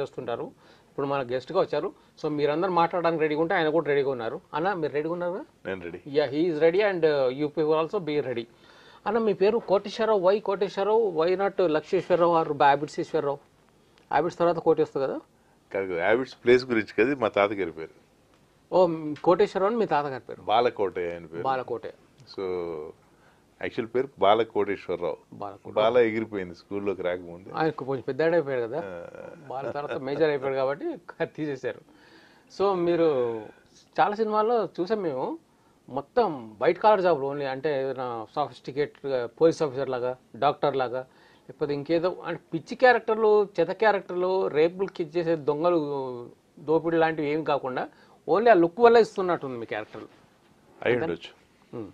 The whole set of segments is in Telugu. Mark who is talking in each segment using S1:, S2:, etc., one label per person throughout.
S1: చేస్తుంటారు. ఇప్పుడు మన గెస్ట్గా వచ్చారు. సో మీరందరూ మాట్లాడడానికి రెడీగా ఉంటే ఆయన కూడా రెడీగా ఉన్నారు. అన్న మీరు రెడీగా ఉన్నారు?
S2: నేను ready
S1: ya he's ready and you people also be ready అన్న మీ పేరు Koteswararao. Why Koteswararao? Why not Lakshmeswararao or హ్యాబిట్సేశ్వరరావు habits తర్వాత కోటి వస్తుంది కదా?
S2: కాదు హ్యాబిట్స్ ప్లేస్ గురించి కదా మా తాతగారి పేరు.
S1: ఓ కోటేశ్వరరావు అని మీ తాతగారి పేరు.
S2: బాలకోట ఆయన పేరు.
S1: బాలకోటే.
S2: సో యాక్చువల్ పేరు బాలకోటేశ్వరరావు.
S1: బాలకోట.
S2: బాల ఎగిరిపోయింది స్కూల్లోకి రాకముందే.
S1: ఆయన కొంచెం పెద్ద అయిపోయాడు కదా. బాల తర్వాత మేజర్ అయిపోయాడు కాబట్టి తీసేశారు. సో మీరు చాలా సినిమాల్లో చూసాం మేము. మొత్తం వైట్ కాలర్ జాబ్లు ఓన్లీ అంటే ఏదైనా సాఫిస్టికేట్ పోలీస్ ఆఫీసర్ లాగా డాక్టర్ లాగా లేకపోతే ఇంకేదో అంటే పిచ్చి క్యారెక్టర్లు చెత్త క్యారెక్టర్లు రేపులు కిచ్ చేసే దొంగలు దోపిడీ లాంటివి ఏమి కాకుండా ఓన్లీ ఆ లుక్ వల్ల ఇస్తున్నట్టుంది మీ క్యారెక్టర్లు
S2: అయి ఉండొచ్చు.
S1: ఉమ్.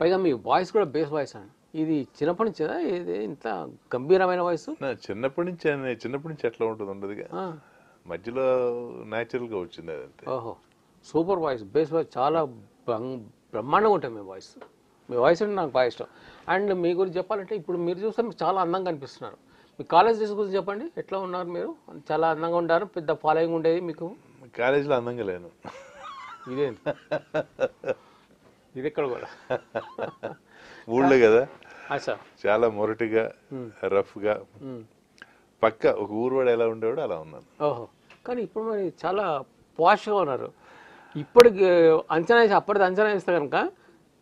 S1: పైగా మీ వాయిస్ కూడా బేస్ వాయిస్ అండి. ఇది చిన్నప్పటి నుంచా ఇది ఇంత గంభీరమైన వాయిస్?
S2: చిన్నప్పటి నుంచి చిన్నప్పటి నుంచి ఎట్లా ఉంటుంది ఉండదుగా. మధ్యలో న్యాచురల్గా వచ్చింది అదంతే.
S1: ఓహో. సూపర్ వాయిస్ బేస్ వాయిస్ చాలా బ్రం- బ్రహ్మాండంగా ఉంటుంది మీ వాయిస్. మీ వాయిస్ అంటే నాకు బాగా ఇష్టం. అండ్ మీ గురించి చెప్పాలంటే ఇప్పుడు మీరు చూస్తే మీకు చాలా అందంగా కనిపిస్తున్నారు మీ కాలేజ్ డేస్ గురించి చెప్పండి. ఎట్లా ఉన్నారు మీరు? చాలా అందంగా ఉంటారు. పెద్ద ఫాలోయింగ్ ఉండేది మీకు?
S2: కాలేజీలో అందంగా లేను.
S1: ఇదేంటి? ఇది ఎక్కడ కూడా
S2: ఊళ్ళో కదా చాలా మొరటిగా రఫ్గా పక్క ఒక ఊరువాడు ఎలా ఉండేవాడు అలా ఉన్నాను.
S1: ఓహో. కానీ ఇప్పుడు మరి చాలా పాష్గా ఉన్నారు. ఇప్పటికి అంచనా వేసి అప్పటిది అంచనా వేస్తే కనుక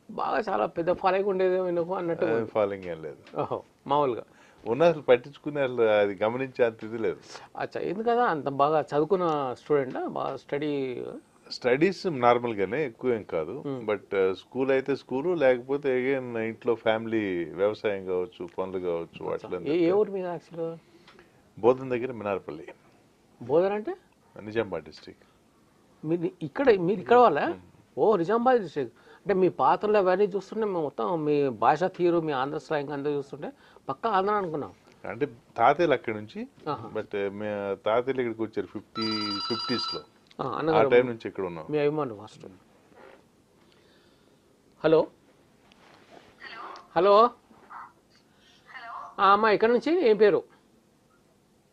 S1: బాగా చాలా పెద్ద ఫాలోయింగ్ ఉండేది ఎందుకు అన్నట్టు
S2: ఫాలోయింగ్ ఏం లేదు.
S1: ఓహో మామూలుగా.
S2: ఉన్న అసలు పట్టించుకునే అసలు అది గమనించే అంత ఇది లేదు.
S1: అచ్చా ఎందుకదా? అంత బాగా చదువుకున్న స్టూడెంట్? బాగా స్టడీ
S2: స్టడీస్ నార్మల్ గానే ఎక్కువ ఏం కాదు బట్ స్కూల్ అయితే స్కూల్ లేకపోతే అగైన్ ఇంట్లో ఫ్యామిలీ వ్యవసాయం కావచ్చు పనులు కావచ్చు వాటిలో
S1: ఏ ఊరు మీద
S2: బోధన దగ్గర మినార్పల్లి.
S1: బోధన అంటే?
S2: నిజామాబాద్ డిస్టిక్
S1: మీది ఇక్కడ మీరు ఇక్కడ వాళ్ళ? ఓ నిజామాబాద్ డిస్ట్రిక్ట్. అంటే మీ పాత్రలు అవన్నీ చూస్తుంటే మేము మొత్తం మీ భాష తీరు మీ ఆంధ్ర స్లాంగ్ అంతా చూస్తుంటే పక్కా ఆంధ్ర అనుకున్నాం.
S2: అంటే తాతయ్యలు అక్కడి నుంచి. బట్ మే తాతయ్యలు ఇక్కడికి వచ్చారు ఫిఫ్టీ ఫిఫ్టీస్లో
S1: ఆ,
S2: ఆ
S1: అన్నగారు
S2: టైం నుంచి ఇక్కడ ఉన్నాం.
S1: మీ అభిమానులు ఫస్ట్ హలో. హలో. ఆ, అమ్మా ఇక్కడ నుంచి? ఏం పేరు?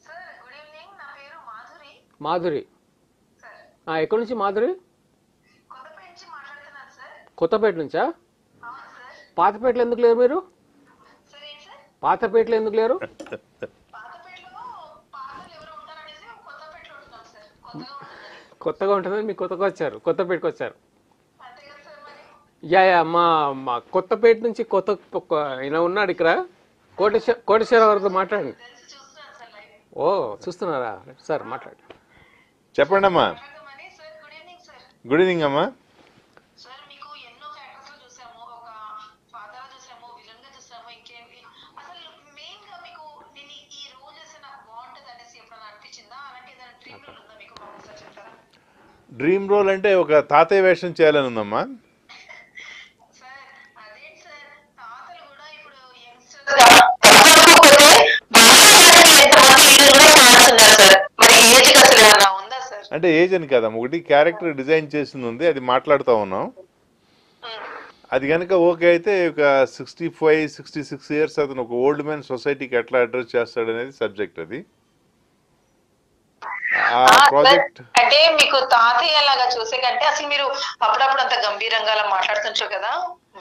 S3: Sir good evening. నా పేరు మాధురి.
S1: మాధురి.
S3: సార్.
S1: ఆ, ఎక్కడి నుంచి మాధురి?
S3: కొత్తపేట నుంచి మాట్లాడుతున్నాను సార్.
S1: కొత్తపేట నుంచా?
S3: అవును సార్.
S1: పాతపేటలో ఎందుకు లేరు మీరు?
S3: సార్ ఏంటి సార్?
S1: పాతపేటలో ఎందుకు లేరు?
S3: కొత్తగా ఉంటుందని
S1: మీకు కొత్తగా వచ్చారు కొత్తపేటకి వచ్చారు. యా యా మా మా కొత్తపేట నుంచి కొత్త ఆయన ఉన్నాడు ఇక్కడ. కోటేశ్వర కోటేశ్వర గారితో మాట్లాడండి. ఓ చూస్తున్నారా? సార్ మాట్లాడండి
S2: చెప్పండి అమ్మా
S3: మాట్లాడదామని sir good evening sir
S2: good evening అమ్మా.
S3: డ్రీమ్ రోల్
S2: అంటే ఒక తాతయ్య వేషం చేయాలని ఉందమ్మా. అంటే ఏజ్ అని కదమ్మా ఒకటి క్యారెక్టర్ డిజైన్ చేసింది ఉంది అది మాట్లాడుతూ ఉన్నాం. అది కనుక ఓకే అయితే ఒక sixty five sixty six years అతను ఒక ఓల్డ్ మ్యాన్ సొసైటీకి ఎట్లా అడ్రస్ చేస్తాడు అనేది సబ్జెక్ట్ అది.
S3: అంటే మీకు తాతయ్య లాగా చూసే కంటే అసలు మీరు అప్పుడప్పుడు అంత గంభీరంగా అలా మాట్లాడుతుంటారు కదా?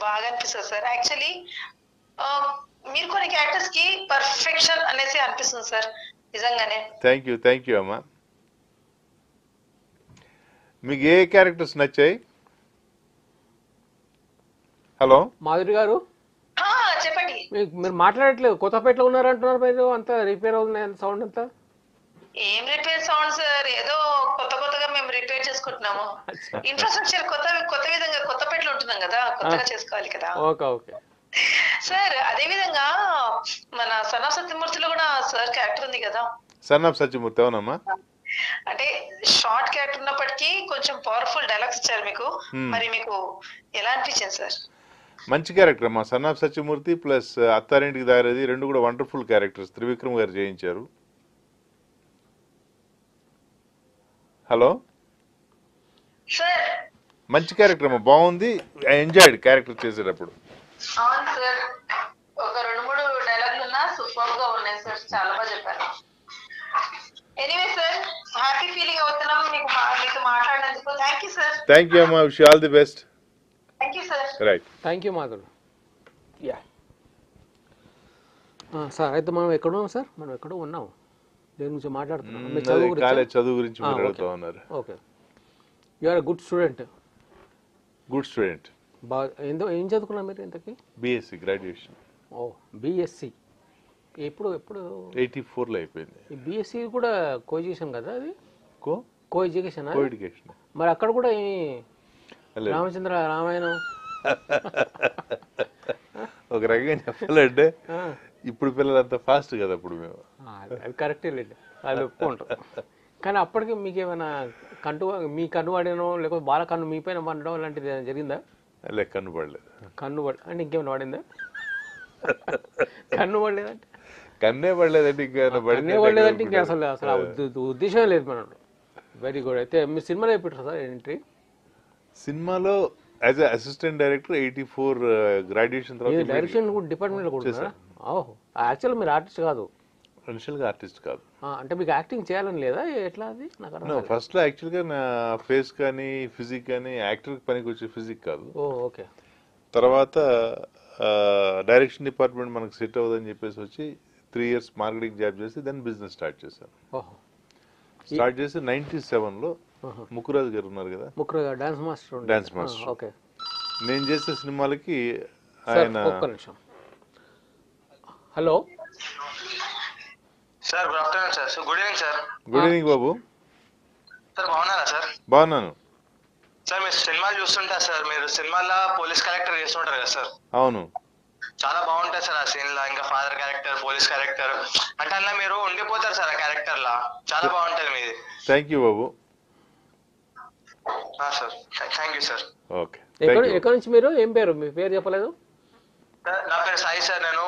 S3: బాగా అనిపిస్తుంది సార్. యాక్చువల్లీ మీరు కొన్ని క్యారెక్టర్స్కి పర్ఫెక్షన్ అనేసి అనిపిస్తుంది సార్. నిజంగానే.
S2: థ్యాంక్ యూ థ్యాంక్ యూ అమ్మా. మీకు ఏ క్యారెక్టర్స్ నచ్చాయి? హలో
S1: మాధురి గారు?
S3: ఆ, చెప్పండి.
S1: మీరు మాట్లాడట్లేదు. కొత్తపేటలో ఉన్నారంటున్నారు మీరు. అంత రిపేర్ అవుతుంది సౌండ్ అంతా
S3: ఏం రిపేర్ సౌండ్ సార్ ఏదో కొత్త కొత్తగా మేము రిపేర్ చేసుకుంటున్నాము. ఇన్ఫ్రాస్ట్రక్చర్ కొత్త కొత్త విధంగా కొత్తపేటలో ఉంటున్నాం కదా కొత్తగా చేసుకోవాలి కదా.
S1: Okay okay.
S3: సార్ అదే విధంగా మన సనా సత్యమూర్తిలో కూడా సార్ క్యారెక్టర్ ఉంది కదా.
S2: సన్ ఆఫ్ సత్యమూర్తి అవునమ్మా.
S3: అంటే షార్ట్ క్యారెక్టర్ ఉన్నప్పటికీ కొంచెం పవర్ఫుల్ డైలాగ్స్ ఇచ్చారు మీకు. మరి మీకు ఎలా అనిపించింది సార్
S2: మంచి క్యారెక్టర్ అమ్మా son of Satyamurthy plus Attarintiki Daredi రెండు కూడా వండర్ఫుల్ క్యారెక్టర్స్ త్రివిక్రమ్ గారు చేయించారు. హలో? మంచి క్యారెక్టర్ అమ్మా బాగుంది ఐ ఎంజాయ్డ్ క్యారెక్టర్ చేసేటప్పుడు.
S3: సార్. థ్యాంక్ యూ
S2: అమ్మా wish all the
S3: best you sir.
S2: Right
S1: thank you మాధుడు yeah sir అయితే మనం ఎక్కడున్నాం సార్? మనం ఎక్కడో ఉన్నాం. దేని గురించి మాట్లాడుతున్నాం. చదువు గురించా?
S2: కాలేజ్ చదువు గురించి
S1: ఆ,
S2: మీరు
S1: ఓకే.
S2: అడుగుతా ఉన్నారు.
S1: Okay. You are good student
S2: good student
S1: బాగా ఏం చదువుకున్నా మీరు ఇంతకి?
S2: బీఎస్సీ గ్రాడ్యుయేషన్
S1: ఓ బీఎస్సీ ఎప్పుడు ఎప్పుడు?
S2: ఎయిటీ ఫోర్లో అయిపోయింది
S1: బీఎస్సీ కూడా కో ఎడ్యుకేషన్ కదా అది?
S2: కో?
S1: కో ఎడ్యుకేషన్
S2: కో ఎడ్యుకేషన్
S1: మరి అక్కడ కూడా ఏమి? రామచంద్ర రామాయణం?
S2: ఒక రకంగా చెప్పాలంటే ఇప్పుడు పిల్లలు అంత ఫాస్ట్ కదా అప్పుడు మేము.
S1: అది కరెక్టే లేండి అది ఒప్పుకుంటాం. కానీ అప్పటికి మీకు ఏమైనా కంటు మీ కన్ను పడడం లేకపోతే బాల కన్ను మీ పైన పడడం లాంటిది ఏమైనా జరిగిందా?
S2: లే కన్నుపడలేదు
S1: కన్ను పడ అంటే ఇంకేమైనా పడిందా కన్ను పడలేదంటే
S2: కన్నే పడలేదంటే ఇంకా ఏమైనా పడితే
S1: కన్నే పడలేదంటే ఇంకా అసలు అసలు ఆ ఉద్ద- ఉద్దేశమే లేదు మనం వెరీ గుడ్ అయితే మీ సినిమాలో అయిపోతారు సార్ ఎంట్రీ
S2: సినిమాలో as assistant director eighty four
S1: graduation
S2: తర్వాత
S1: డైరెక్షన్ కూడా డిపార్ట్మెంట్లో కూడా ఓహో యాక్చువల్ మీరు ఆర్టిస్ట్ కాదు.
S2: ఇనిషియల్గా ఆర్టిస్ట్ కాదు.
S1: అంటే మీకు యాక్టింగ్ చేయాలని లేదా? ఎట్లా అది? నాకు.
S2: ఫస్ట్లో యాక్చువల్గా నా ఫేస్ కానీ ఫిజిక్ కానీ యాక్టర్ పనికి వచ్చే ఫిజిక్ కాదు.
S1: ఓకే.
S2: తర్వాత డైరెక్షన్ డిపార్ట్మెంట్ మనకు సెట్ అవ్వదని చెప్పేసి వచ్చి త్రీ ఇయర్స్ మార్కెటింగ్ జాబ్ చేసి దెన్ బిజినెస్ స్టార్ట్ చేశాను.
S1: ఓహో.
S2: స్టార్ట్ చేసి నైన్టీ సెవెన్లో
S1: ఆహా.
S2: ముక్కురాజు గారు ఉన్నారు కదా?
S1: ముగ్గురు dance master.
S2: Dance master.
S1: Okay.
S2: నేను చేసే సినిమాలకి ఆయన
S1: hello.
S4: Sir good afternoon sir. Good evening sir.
S2: Good evening బాబు.
S4: సార్ బాగున్నారా సార్?
S2: బాగున్నాను.
S4: సార్ మీరు సినిమాలు చూస్తుంటా సార్. మీరు సినిమాలో పోలీస్ క్యారెక్టర్ చేస్తుంటారు కదా సార్.
S2: అవును.
S4: చాలా బాగుంటాయి సార్ ఆ సీన్లో ఇంకా ఫాదర్ క్యారెక్టర్ పోలీస్ క్యారెక్టర్. అంటే అలా మీరు ఉండిపోతారు సార్ ఆ క్యారెక్టర్ లా చాలా బాగుంటది మీది.
S2: థ్యాంక్ యూ బాబు.
S4: ఆ, sir. Thank you sir.
S2: Okay.
S1: ఎక్కడ ఎక్కడి నుంచి మీరు? ఏం పేరు? మీ పేరు చెప్పలేదు?
S4: నా పేరు సాయి సార్ నేను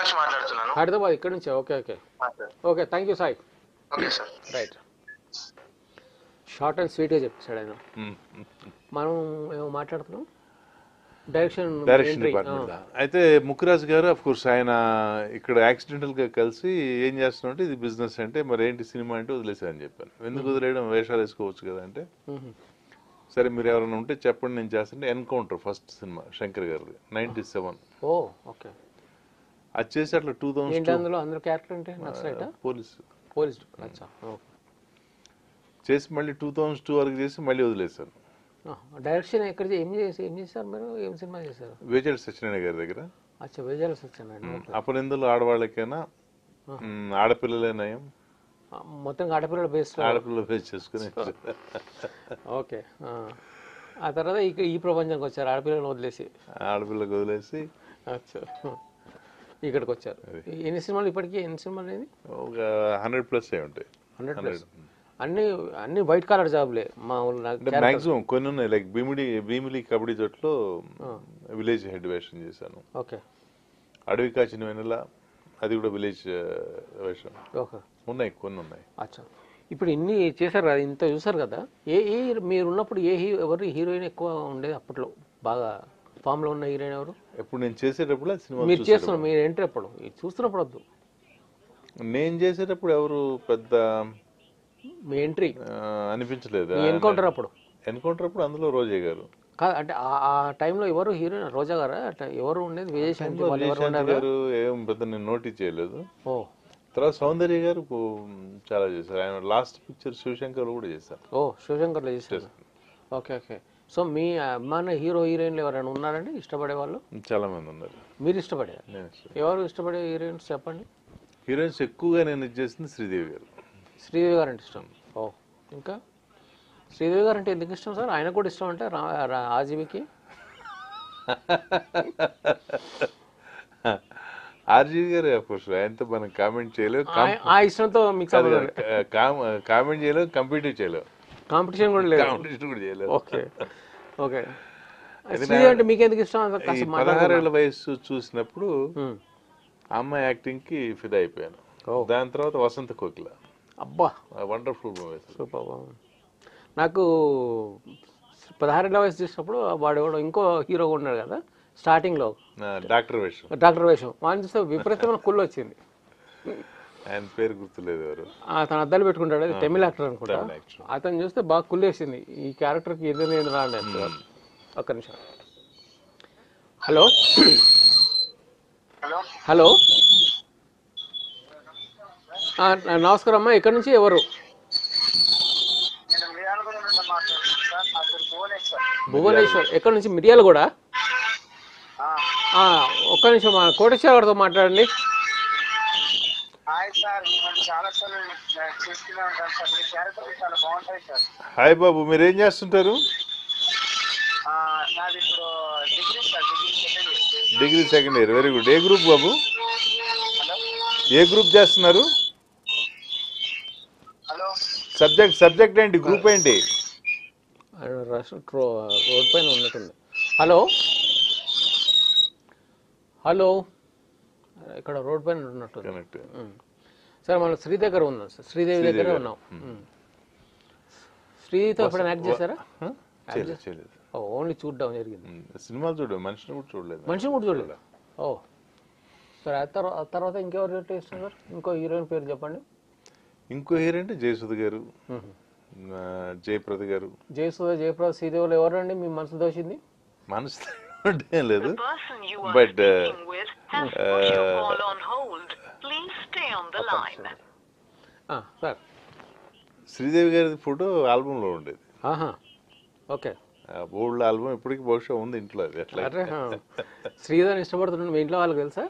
S4: నుంచి మాట్లాడుతున్నాను.
S1: హైదరాబాద్ ఇక్కడ నుంచి?
S4: Okay okay.
S1: Okay thank you Sai.
S4: Okay sir.
S1: Right short and స్వీట్గా చెప్పేశాడు ఆయన. మనం ఏమో మాట్లాడుతున్నాం? డైరెక్షన్
S2: డైరెక్షన్ డిపార్ట్మెంట్ అయితే ముక్కురాజు గారు అఫ్ కోర్స్ ఆయన ఇక్కడ యాక్సిడెంటల్గా కలిసి ఏం చేస్తున్నారంటే ఇది బిజినెస్ అంటే మరి ఏంటి సినిమా అంటే వదిలేసారని చెప్పాను ఎందుకు వదిలేయడం? వేషాలు వేసుకోవచ్చు కదా అంటే. సరే మీరు ఎవరైనా ఉంటే చెప్పండి నేను చేస్తుంటే ఎన్కౌంటర్ ఫస్ట్ సినిమా శంకర్ గారిది నైన్టీ సెవెన్
S1: ఓ ఓకే.
S2: అది చేసి అట్లా టూ థౌసండ్
S1: అందులో? క్యారెక్టర్ అంటే నక్సలైట్
S2: పోలీస్. చేసి మళ్ళీ టూ థౌసండ్ టూ వరకు చేసి మళ్ళీ వదిలేశాను
S1: డైరెక్షన్ ఎక్కడ ఏం చేసి ఏం చేశారు మీరు? ఏం సినిమా చేశారు?
S2: వేచేటి సత్యనారాయణ గారి దగ్గర.
S1: అచ్చా విజయాలు వచ్చానండి ఓకే.
S2: అపనిందులు ఆడవాళ్ళకైనా ఆడపిల్లలే నయం
S1: మొత్తం ఆడపిల్లల బేస్
S2: ఆడపిల్లలు ఫేస్ చేసుకుని
S1: ఓకే ఆ. తర్వాత ఇక ఈ ప్రపంచానికి వచ్చారు ఆడపిల్లలను వదిలేసి.
S2: ఆడపిల్లకు వదిలేసి.
S1: అచ్చా. ఇక్కడికి వచ్చారు. ఎన్ని సినిమాలు ఇప్పటికీ ఎన్ని సినిమాలు అనేది
S2: ఒక హండ్రెడ్ ప్లస్ ఉంటాయి.
S1: హండ్రెడ్ ప్లస్ అన్ని అన్ని వైట్ కలర్ జాబ్లే మా
S2: మాక్సిమం కొన్ని ఉన్నాయి. లైక్ భీమిడి భీమిలి కబడ్డీ జట్లో విలేజ్ హెడ్ వేషం చేశాను.
S1: ఓకే
S2: అడవి కాచిన వెనెల అది కూడా విలేజ్ వేషం.
S1: ఓకే
S2: ఉన్నాయి కొన్ని ఉన్నాయి.
S1: అచ్చా. ఇప్పుడు ఇన్ని చేశారు కదా ఇంత చూసారు కదా ఏ ఏ మీరు ఉన్నప్పుడు ఏ హీ ఎవరు హీరోయిన్ ఎక్కువ ఉండేది అప్పట్లో? బాగా ఫామ్లో ఉన్న హీరోయిన్ ఎవరు?
S2: ఎప్పుడు నేను చేసేటప్పుడు సినిమా
S1: మీరు చేస్తున్నారు మీరు ఎంట్రీ అప్పుడు ఇది చూస్తున్నప్పుడు వద్దు.
S2: నేను చేసేటప్పుడు ఎవరు పెద్ద
S1: మీ ఎంట్రీ?
S2: అనిపించలేదు.
S1: ఎన్కౌంటర్ అప్పుడు?
S2: ఎన్కౌంటర్ అప్పుడు అందులో రోజే గారు.
S1: కాదు అంటే ఆ- టైంలో ఎవరు హీరోయిన్? రోజా గారా? ఎవరు ఉండేది? విజయశాంతి
S2: గారు ఏం పెద్ద నేను నోటీస్ చేయలేదు.
S1: ఓ.
S2: తర్వాత సౌందర్య గారు చాలా చేశారు. ఆయన లాస్ట్ పిక్చర్ శివశంకర్ కూడా చేశారు.
S1: ఓ శివశంకర్లో చేశారు. Okay okay. సో మీ అభిమాన హీరో హీరోయిన్లు ఎవరైనా ఉన్నారండి? ఇష్టపడే వాళ్ళు?
S2: చాలా మంది ఉన్నారు.
S1: మీరు ఇష్టపడే. ఎవరు ఇష్టపడే హీరోయిన్స్ చెప్పండి?
S2: హీరోయిన్స్ ఎక్కువగా నేను ఇది చేసింది శ్రీదేవి గారు.
S1: శ్రీదేవి గారు అంటే ఇష్టం. ఓ ఇంకా? శ్రీదేవి గారు అంటే ఎందుకు ఇష్టం సార్? ఆయన కూడా ఇష్టం అంటే ఆజీవికి
S2: ఆర్జీవి గారు కోర్స్ ఆయనతో మనం కామెంట్ చేయలేవు
S1: ఆ- ఇష్టంతో మీకు.
S2: కామెంట్ చేయలేవు కంప్లీట్ చేయలేవు
S1: కాంపిటీషన్ కూడా లేదు.
S2: కాంపిటీషన్ కూడా చేయలేవు
S1: ఓకే. ఓకే. అంటే మీకు ఎందుకు ఇష్టం
S2: పదహారేళ్ళ వయసు చూసినప్పుడు అమ్మాయి యాక్టింగ్కి ఫిదా అయిపోయాను. దాని తర్వాత వసంత కోకిల.
S1: అబ్బా!
S2: వండర్ఫుల్ మూవీస్
S1: సూపర్ నాకు పదహారేళ్ళ వయసు చూసినప్పుడు వాడు ఇంకో హీరో ఉన్నాడు కదా స్టార్టింగ్లో.
S2: డాక్టర్ వేషం.
S1: డాక్టర్ వేషం. వాడిని చూస్తే విపరీతమైన కుళ్ళు వచ్చింది.
S2: ఆయన పేరు గుర్తులేదు ఎవరు?
S1: ఆ, తన అద్దాలు పెట్టుకుంటాడు. అది తమిళ యాక్టర్ అనుకుంటా. అతను చూస్తే బాగా కుళ్ళేసింది ఈ క్యారెక్టర్కి ఇది నేను రాండి ఒక్క నిమిషం. హలో?
S5: హలో?
S1: నమస్కారం అమ్మా. ఇక్కడ నుంచి ఎవరు?
S5: భువనేశ్వర్.
S1: భువనేశ్వర్. ఎక్కడ నుంచి? మిరియాలు కూడా ఒక్క నిమిషం మా కోటేశ్వర గారితో మాట్లాడండి.
S5: హాయ్ సార్ మిమ్మల్ని చాలా సార్లు చూస్తూనే ఉంటాను సార్. మీ క్యారెక్టర్ చాలా బాగుంటాయి సార్.
S2: హాయ్ బాబు మీరు ఏం చేస్తుంటారు?
S5: ఆ, నాది ఇప్పుడు
S2: degree second year. Very good. ఏ గ్రూప్ బాబు?
S5: హలో?
S2: ఏ గ్రూప్ చేస్తున్నారు?
S5: హలో?
S2: సబ్జెక్ట్ సబ్జెక్ట్ ఏంటి? గ్రూప్ ఏంటి?
S1: రోడ్ పైన ఉన్నట్టుంది. హలో? హలో. ఇక్కడ రోడ్ పైన ఉన్నట్టుంది.
S2: కరెక్ట్.
S1: సరే మనం శ్రీ దగ్గర ఉన్నాం సార్. శ్రీదేవి దగ్గరే ఉన్నాం. శ్రీతో ఎప్పుడైనా యాక్ట్ చేశారా? ఓన్లీ చూడడం జరిగింది.
S2: సినిమాలు చూడ మనిషిని కూడా చూడలేదు.
S1: మనిషిని కూడా చూడలేదు? ఓ. సరే తర్వాత తర్వాత ఇంకెవరు ఇష్టం సార్ ఇంకో హీరోయిన్ పేరు చెప్పండి.
S2: ఇంకో హీరో అంటే జయసుధ గారు. జయప్రద గారు.
S1: జయసూద జయప్రద శ్రీదేవులు ఎవరండి? మీ మనసు దోషింది?
S2: మనసు అంటే ఏం లేదు.
S6: Person you are
S2: But, uh,
S6: speaking with has put your call on hold. Please stay on the line.
S1: ఆ, సార్.
S2: శ్రీదేవి గారి ఫోటో ఆల్బంలో ఉండేది.
S1: ఓకే.
S2: ఓల్డ్ ఆల్బమ్ ఇప్పటికి బహుశా ఉంది ఇంట్లో అది
S1: అరే శ్రీధర్ ఇష్టపడుతున్నాడు మీ ఇంట్లో వాళ్ళకి తెలుసా?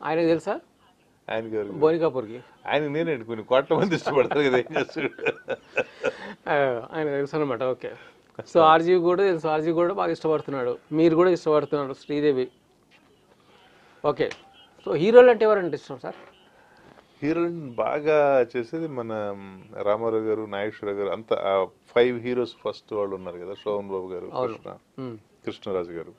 S1: ఆయనకు తెలుసా?
S2: ఆయన
S1: బోనికాపూర్కి
S2: ఆయన నేనే కొన్ని కోట్ల మంది ఇష్టపడతారు కదా ఏం చేస్తాడు?
S1: ఆ, ఆయన తెలుసు అనమాట ఓకే. సో ఆర్జీవి కూడా తెలుసు. ఆర్జీవి కూడా బాగా ఇష్టపడుతున్నాడు. మీరు కూడా ఇష్టపడుతున్నాడు శ్రీదేవి. ఓకే. సో హీరోలు అంటే ఎవరంటే ఇష్టం సార్?
S2: హీరోయిన్ బాగా చేసేది మన రామారావు గారు నాగేశ్వర గారు. అంత ఫైవ్ హీరోస్ ఫస్ట్ వాళ్ళు ఉన్నారు కదా శోభన్ బాబు గారు కృష్ణ కృష్ణరాజు గారు.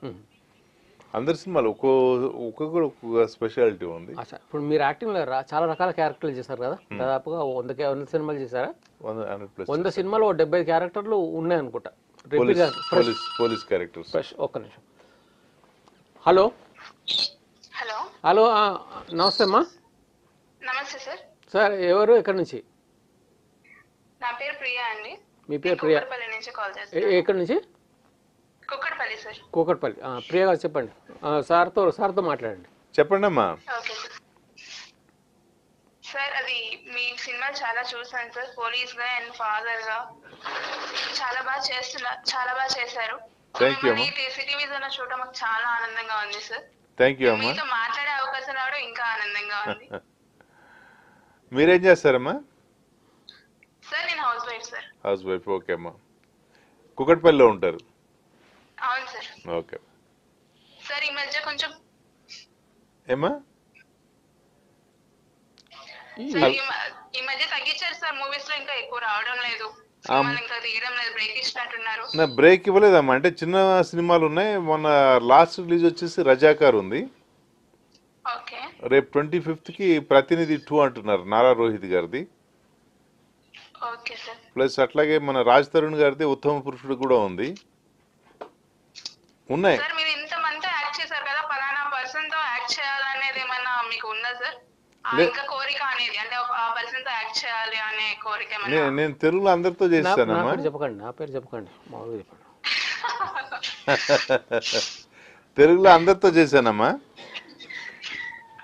S2: అందరి సినిమాలు ఒక్కో ఒక్కొక్కరు ఒక్కొక్క స్పెషాలిటీ ఉంది.
S1: ఇప్పుడు మీరు యాక్టింగ్లో రా- చాలా రకాల క్యారెక్టర్లు చేశారు కదా. దాదాపుగా వంద వంద సినిమాలు చేశారా? వంద సినిమాలు డెబ్బై క్యారెక్టర్లు ఉన్నాయి అనుకుంటా police
S2: police police characters
S1: fresh ఒక్క నిమిషం. హలో
S3: హలో
S1: నమస్తే అమ్మా.
S3: నమస్తే సార్.
S1: సార్ ఎవరు? ఎక్కడి నుంచి?
S3: నా పేరు ప్రియా అండి.
S1: మీ పేరు ప్రియా. ఎక్కడి నుంచి? కూకట్పల్లి ప్రియా గారు చెప్పండి. సార్తో సార్తో మాట్లాడండి.
S2: చెప్పండి అమ్మా
S3: ఓకే సార్ అది మీ సినిమా చాలా చూసాను సార్ పోలీస్గా అండ్ ఫాదర్గా చాలా బాగా చేస్తున్నారు చాలా బాగా చేశారు.
S2: Thank you, అమ్మా.
S3: సిటీ విజన్ చూడడం మాకు చాలా ఆనందంగా ఉంది సార్
S2: థ్యాంక్ యూ అమ్మా.
S3: మీతో మాట్లాడే అవకాశం రావడం ఇంకా ఆనందంగా ఉంది.
S2: మీరేం చేస్తారమ్మా?
S3: సార్ నేను house wife sir
S2: house wife okay అమ్మా. కుకట్పల్లిలో ఉంటారు.
S3: అవును సార్.
S2: ఓకే.
S3: సార్ ఈ మధ్య కొంచెం
S2: ఏమ్మా?
S3: సార్ ఈ మధ్య తగ్గించారు సార్ మూవీస్లో ఇంకా ఎక్కువ రావడం లేదు.
S2: నా బ్రేక్ ఇవ్వలేదమ్మా. అంటే చిన్న సినిమాలు ఉన్నాయి. మొన్న లాస్ట్ రిలీజ్ వచ్చేసి రజాకార్ ఉంది.
S3: ఓకే.
S2: రేపు ట్వంటీ ఫిఫ్త్కి ప్రతినిధి టూ అంటున్నారు నారా రోహిత్ గారిది.
S3: Okay sir.
S2: ప్లస్ అట్లాగే మన రాజ్ తరుణ్ గారిది ఉత్తమ పురుషుడు కూడా ఉంది. ఉన్నాయి.
S3: సార్ మీరు ఇంత మంది యాక్ట్ చేశారు కదా పలానా పర్సన్తో యాక్ట్ చేయాలనేది ఏమన్నా మీకు ఉందా సార్? ఆ
S2: లే-
S3: ఇంకా కోరిక అనేది అంటే ఆ పర్సన్తో యాక్ట్ చేయాలి అనే కోరిక
S2: నే-
S3: ఏమన్నా
S2: నేను తెలుగులో అందరితో
S1: నా నా
S2: చేస్తానమ్మా
S1: పేరు చెప్పకండి నా పేరు చెప్పకండి మామూలుగా చెప్పండి.
S2: తెలుగులో అందరితో చేశానమ్మా.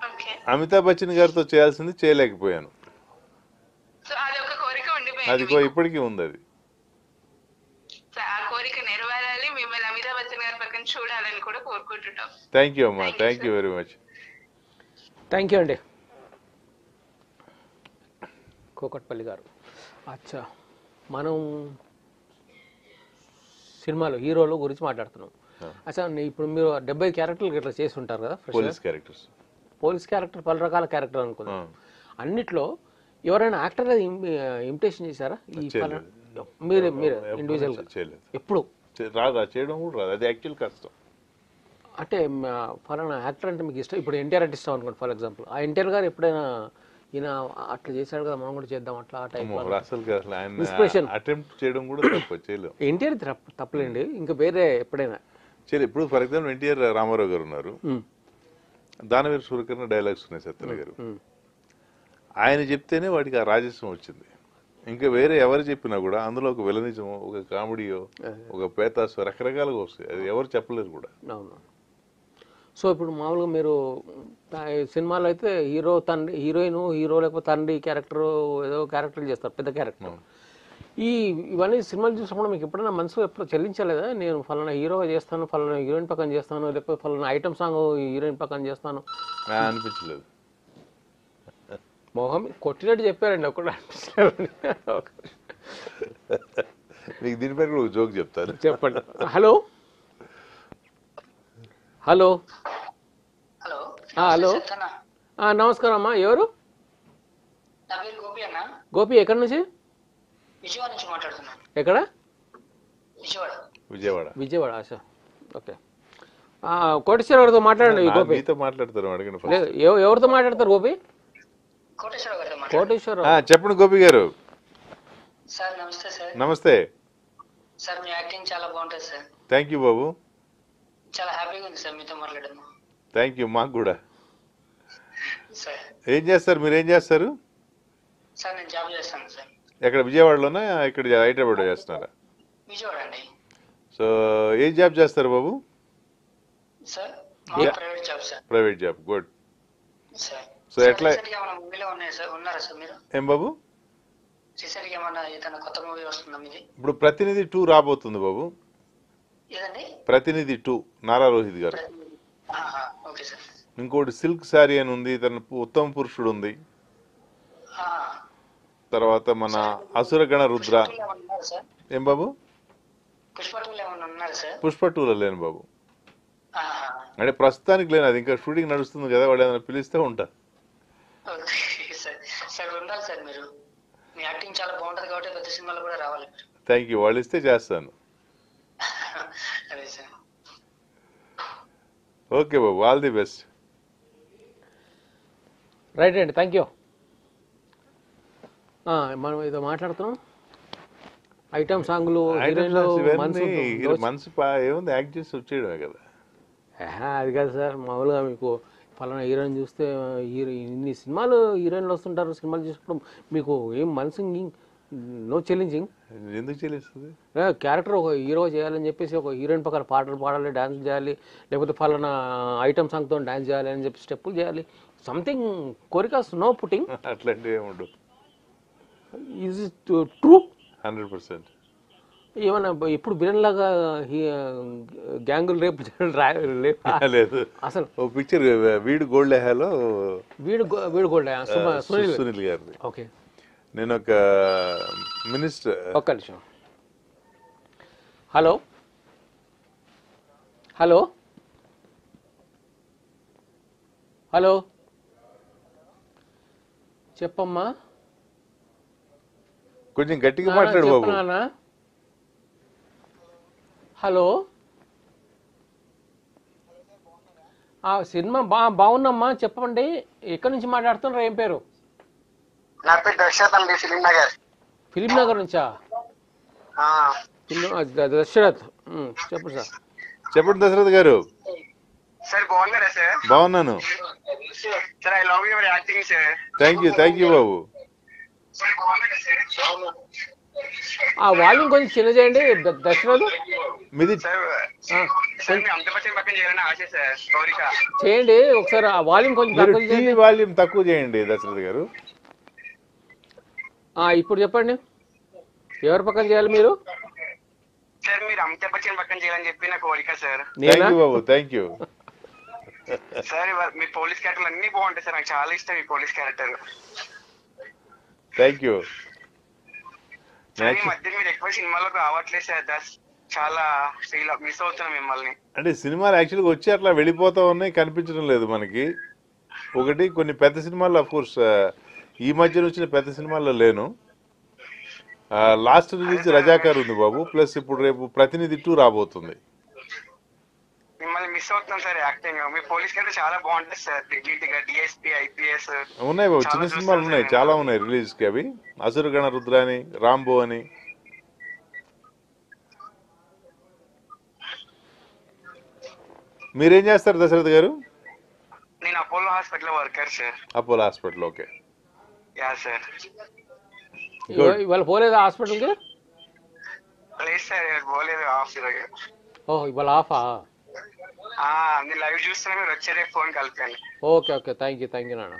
S3: ఓకే.
S2: అమితాబ్ బచ్చన్ గారితో చేయాల్సింది చేయలేకపోయాను.
S3: సో అది ఒక కోరిక
S2: అది
S3: ఉండిపోయింది
S2: కో-
S3: మీకు.
S2: ఇప్పటికీ ఉంది అది
S3: సో ఆ కోరిక నెరవేరాలి మిమ్మల్ని అమితాబ్ బచ్చన్ గారి పక్కన చూడాలని కూడా కోరుకుంటున్నాం.
S2: థ్యాంక్ యూ అమ్మా. Thank you very much
S1: thank you అండి. కూకట్పల్లి గారు. అచ్చా. మనం సినిమాలు హీరోల గురించి మాట్లాడుతున్నాం. అచ్చా నీ- ఇప్పుడు మీరు డెబ్బై క్యారెక్టర్లు ఇట్లా చేసి ఉంటారు కదా?
S2: Police characters.
S1: పోలీస్ క్యారెక్టర్ పలు రకాల క్యారెక్టర్ అనుకున్నాం అన్నిట్లో ఎవరైనా యాక్టర్ ఇమిటేషన్ చేశారా? ఈ మీరు మీరు ఇండివిజువల్గా?
S2: చేయలేదు.
S1: ఎప్పుడు?
S2: రాదా? చేయడం కూడా రాదు. అది యాక్చువల్ కష్టం.
S1: అంటే ఫలానా యాక్టర్ అంటే మీకు ఇష్టం? ఇప్పుడు ఎన్టీఆర్ అంటే ఇష్టం అనుకోండి ఫర్ ఎగ్జాంపుల్. ఆ ఎన్టీఆర్ గారు ఎప్పుడైనా ఈయన అట్లా చేశాడు కదా మనం కూడా చేద్దాం అట్లా ఆ టైప్ Inspiration.
S2: అటెంప్ట్ చేయడం కూడా తప్ప చేయలేం.
S1: ఎన్టీఆర్ తప్ప- తప్పలేండి. ఇంకా వేరే ఎప్పుడైనా.
S2: చేయలేదు ఇప్పుడు ఫర్ ఎగ్జాంపుల్ ఎన్టీఆర్ రామారావు గారు ఉన్నారు. దానవీర సూర్యకర్ణ డైలాగ్స్ ఉన్నాయి సత్యన గారు. ఆయన చెప్తేనే వాడికి ఆ రాజస్వం వచ్చింది. ఇంకా వేరే ఎవరు చెప్పినా కూడా అందులో ఒక విలనిజమో ఒక కామెడీయో ఒక పేతాసు రకరకాలుగా వస్తాయి. అది ఎవరు చెప్పలేరు కూడా.
S1: అవును. సో ఇప్పుడు మామూలుగా మీరు సినిమాలో అయితే హీరో తండ్రి హీరోయిన్ హీరో లేకపోతే తండ్రి క్యారెక్టర్ ఏదో క్యారెక్టర్లు చేస్తారు పెద్ద క్యారెక్టర్. ఈ ఇవన్నీ సినిమాలు చూసినప్పుడు మీకు ఎప్పుడైనా మనసు ఎప్పుడు చెల్లించలేదా? నేను ఫలానా హీరోగా చేస్తాను ఫలానా హీరోయిన్ పక్కన చేస్తాను లేకపోతే ఫలానా ఐటమ్ సాంగ్ హీరోయిన్ పక్కన చేస్తాను?
S2: అనిపించలేదు.
S1: మొహం కొట్టినట్టు చెప్పారండి ఒకటి అనిపించలేదు
S2: మీకు దీనిపై కూడా జోక్ చెప్తాను.
S1: చెప్పండి. హలో? హలో?
S5: హలో.
S1: ఆ, హలో?
S5: సత్యనా
S1: ఆ, నమస్కారం అమ్మా ఎవరు?
S5: గోపి అన్న.
S1: గోపి ఎక్కడి నుంచి?
S5: విజయవాడ నుంచి మాట్లాడుతున్నాను
S1: ఎక్కడ?
S5: విజయవాడ.
S2: విజయవాడ.
S1: ఆశ. ఓకే. ఆ, కోటేశ్వరరావుతో మాట్లాడండి గోపి.
S2: మీతో మాట్లాడతారు అడగండి
S1: ఎవరితో మాట్లాడతారు గోపి
S5: కోటేశ్వరరావు గారితో మాట్లాడు
S1: కోటేశ్వరరావు
S2: ఆ, చెప్పండి గోపి గారు.
S5: సార్ నమస్తే సార్.
S2: నమస్తే.
S5: సార్ మీ యాక్టింగ్ చాలా బాగుంటుంది సార్.
S2: థ్యాంక్ యూ బాబు.
S5: చాలా హ్యాపీగా ఉంది సార్ మీతో మాట్లాడడం.
S2: థ్యాంక్ యూ మాకు కూడా.
S5: సార్.
S2: ఏం చేస్తారు మీరు ఏం చేస్తారు?
S5: సార్ నేను జాబ్ చేస్తాను సార్.
S2: ఎక్కడ విజయవాడలోనా? ఇక్కడ హైదరాబాద్ చేస్తున్నారా?
S5: విజయవాడ అండి.
S2: సో ఏం జాబ్ చేస్తారు బాబు? Sir.
S5: Private job sir.
S2: Private job good.
S5: Sir.
S2: So ఎట్లా- ఏం బాబు? ఇప్పుడు ప్రతినిధి టూ రాబోతుంది బాబు. ప్రతినిధి టూ నారా రోహిత్ గారు. ఇంకోటి సిల్క్ శారీ అని ఉంది తన ఉత్తమ పురుషుడు ఉంది. తర్వాత మన అసురగణ రుద్ర. ఏం బాబు?
S5: పుష్ప టూలో
S2: లేను బాబు. అంటే ప్రస్తుతానికి లేను అది ఇంకా షూటింగ్ నడుస్తుంది కదా వాళ్ళు ఏదైనా పిలిస్తే ఉంటా
S5: ఓకే సార్ సార్ ఉండాలి సార్ మీరు. మీ యాక్టింగ్ చాలా బాగుంటది కాబట్టి పెద్ద సినిమాలో కూడా రావాలి
S2: థ్యాంక్ యూ వాళ్ళు ఇస్తే చేస్తాను.
S5: అదే సార్.
S2: ఓకే బాబు ఆల్ ది బెస్ట్
S1: రైట్ అండి థ్యాంక్ యూ మనం ఏదో మాట్లాడుతున్నాం. ఐటమ్ సాంగ్లు మనసు
S2: ఇవన్నీ మనసు పా- ఏముంది యాక్ట్ చేసి వచ్చేయడమే కదా.
S1: అది కాదు సార్ మామూలుగా మీకు ఫలానా హీరోయిన్ చూస్తే హీరో ఇన్ని సినిమాలు హీరోయిన్లు వస్తుంటారు సినిమాలు చూసినప్పుడు మీకు ఏం మనసు నో చెల్లించింగ్
S2: ఎందుకు చెల్లిస్తుంది
S1: క్యారెక్టర్ ఒక హీరో చేయాలని చెప్పేసి ఒక హీరోయిన్ పక్కన పాటలు పాడాలి డాన్స్ చేయాలి లేకపోతే ఫలానా ఐటమ్ సాంగ్తో డాన్స్ చేయాలి అని చెప్పి స్టెప్పులు చేయాలి. సంథింగ్ కోరికాస్ నో పుట్టింగ్
S2: అట్లాంటివి ఏముండవు
S1: ఈజ్ ట్రూ
S2: హండ్రెడ్ పర్సెంట్.
S1: ఏమన్నా ఇప్పుడు విలన్ లాగా గ్యాంగులు రేపు రా- లే-
S2: లేదు.
S1: అసలు
S2: ఓ పిక్చర్ వీడు గోల్డ్ లెహాలో
S1: వీడు వీడు గోల్డ్ సునీల్.
S2: సునీల్ గారిది.
S1: ఓకే.
S2: నేను ఒక మినిస్టర్
S1: ఒక్క నిమిషం. హలో? హలో? హలో? చెప్పమ్మా.
S2: కొంచెం గట్టిగా మాట్లాడు బాబు.
S1: హలో? ఆ సినిమా బా బాగుందమ్మా చెప్పండి. ఎక్కడి నుంచి మాట్లాడుతున్నారు? ఏం పేరు?
S5: నా పేరు అండి ఫిలిం నగర్.
S1: ఫిలిం నగర్ నుంచా? ఫిలిం దశరథ్ చెప్పండి సార్.
S2: చెప్పండి దశరథ్ గారు.
S5: సార్ బాగున్నారా సార్?
S2: బాగున్నాను.
S5: Sir I love your acting sir.
S2: Thank you thank you Babu.
S5: Sir బాగున్నారా సార్?
S1: ఆ వాల్యూమ్ కొంచెం చిన్న చేయండి ద- దశరథ్
S2: మీది
S5: సార్
S1: ఆ,
S5: సార్ మీ అమితాబ్ బచ్చన్ పక్కన చేయాలని ఆశ సార్ కోరిక
S1: చేయండి ఒకసారి ఆ వాల్యూమ్ కొంచెం తక్కువ చేయండి.
S2: వాల్యూమ్ తక్కువ చేయండి దశరథ్ గారు.
S1: ఆ, ఇప్పుడు చెప్పండి. ఎవరి పక్కన చేయాలి మీరు?
S5: సార్ మీరు అమితాబ్ బచ్చన్ పక్కన చేయాలని చెప్పి నా కోరిక సార్.
S2: బాబు థ్యాంక్ యూ
S5: సార్ ఇవ- మీ పోలీస్ క్యారెక్టర్లు అన్ని బాగుంటాయి సార్ నాకు చాలా ఇష్టం ఈ police character.
S2: Thank you
S5: sir ఈ మధ్య మీరు ఎక్కువ సినిమాలకు రావట్లేదు చాలా ఫీల్ మిస్ అవుతున్నాం మిమ్మల్ని.
S2: అంటే సినిమాలు యాక్చువల్గా వచ్చి అట్లా వెళ్ళిపోతా ఉన్నాయి కనిపించడం లేదు మనకి. ఒకటి కొన్ని పెద్ద సినిమాల్లో అఫ్ కోర్స్ ఈ మధ్యన వచ్చిన పెద్ద సినిమాల్లో లేను. లాస్ట్ రిలీజ్ రజాకార్ ఉంది బాబు ప్లస్ ఇప్పుడు రేపు ప్రతినిధి టూ రాబోతుంది.
S5: మిమ్మల్ని మిస్ అవుతున్నాం సార్ యాక్టింగ్. మీ పోలీస్ క్యారెక్టర్ చాలా బాగుంటుంది సార్. డిగ్నిటీగా డిఎస్పీ ఐపీఎస్
S2: ఉన్నాయి బాబు చిన్న సినిమాలు ఉన్నాయి చాలా
S5: నేను.
S2: ఉన్నాయి రిలీజ్కి అవి అసురగణ రుద్ర అని రాంబో అని. మీరేం చేస్తారు దశరథ్ గారు?
S5: నేను Apollo hospital worker sir.
S2: Apollo hospital okay.
S5: Ya sir.
S1: ఇవా- ఇవాళ పోలేదా హాస్పిటల్కి?
S5: లేదు సార్ పోలేదు ఆఫ్ ఈరోజు.
S1: ఓ ఇవాళ ఆఫా?
S5: ఆ, మీరు లైవ్ చూస్తున్నా మీరు వచ్చారే ఫోన్ కలిపాను
S1: okay okay. Thank you thank you నాన్న.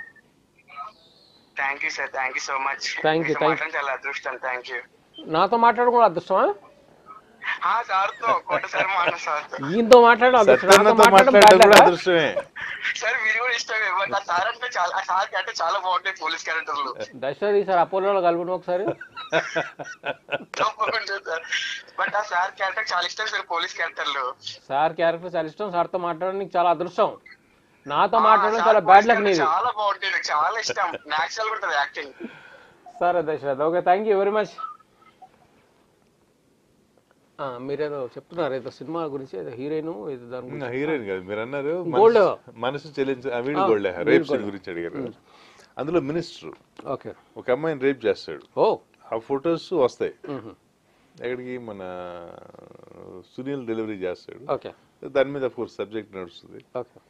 S5: Thank you sir thank you so
S1: much. You, thank you.
S5: చాలా అదృష్టం. థ్యాంక్ యూ
S1: నాతో మాట్లాడడం కూడా అదృష్టమా? ఈయనతో మాట్లాడడం?
S2: అదృష్టమే.
S1: దశరథి సార్ అపోలోలో కలపడం ఒకసారి.
S5: బట్ ఆ సార్ క్యారెక్టర్ చాలా ఇష్టం సార్ పోలీస్ క్యారెక్టర్లు.
S1: సార్ క్యారెక్టర్ చాలా ఇష్టం సార్తో మాట్లాడడం నీకు చాలా అదృష్టం. నాతో మాట్లాడడం చాలా బ్యాడ్ లక్ నీది.
S5: చాలా బాగుంటాయి నాకు చాలా ఇష్టం. నేచురల్ ఉంటుంది యాక్టింగ్
S1: సరే Dasarath okay thank you very much మీరేదో చెప్తున్నారు ఏదో సినిమా గురించి ఏదో హీరోయిన్ ఏదో దాని గురించి?
S2: హీరోయిన్ కాదు మీరు అన్నారు
S1: Gold.
S2: మనసు- చెల్లించ వీడు గోల్డ్ రేప్. గురించి అడిగారు. అందులో మినిస్టర్
S1: ఓకే.
S2: ఒక అమ్మాయిని రేప్ చేస్తాడు.
S1: ఓ.
S2: ఆ ఫొటోస్ వస్తాయి. ఎక్కడికి మన సునీల్ డెలివరీ చేస్తాడు.
S1: ఓకే.
S2: దాని మీద కోర్స్ సబ్జెక్ట్ నడుస్తుంది.
S1: ఓకే.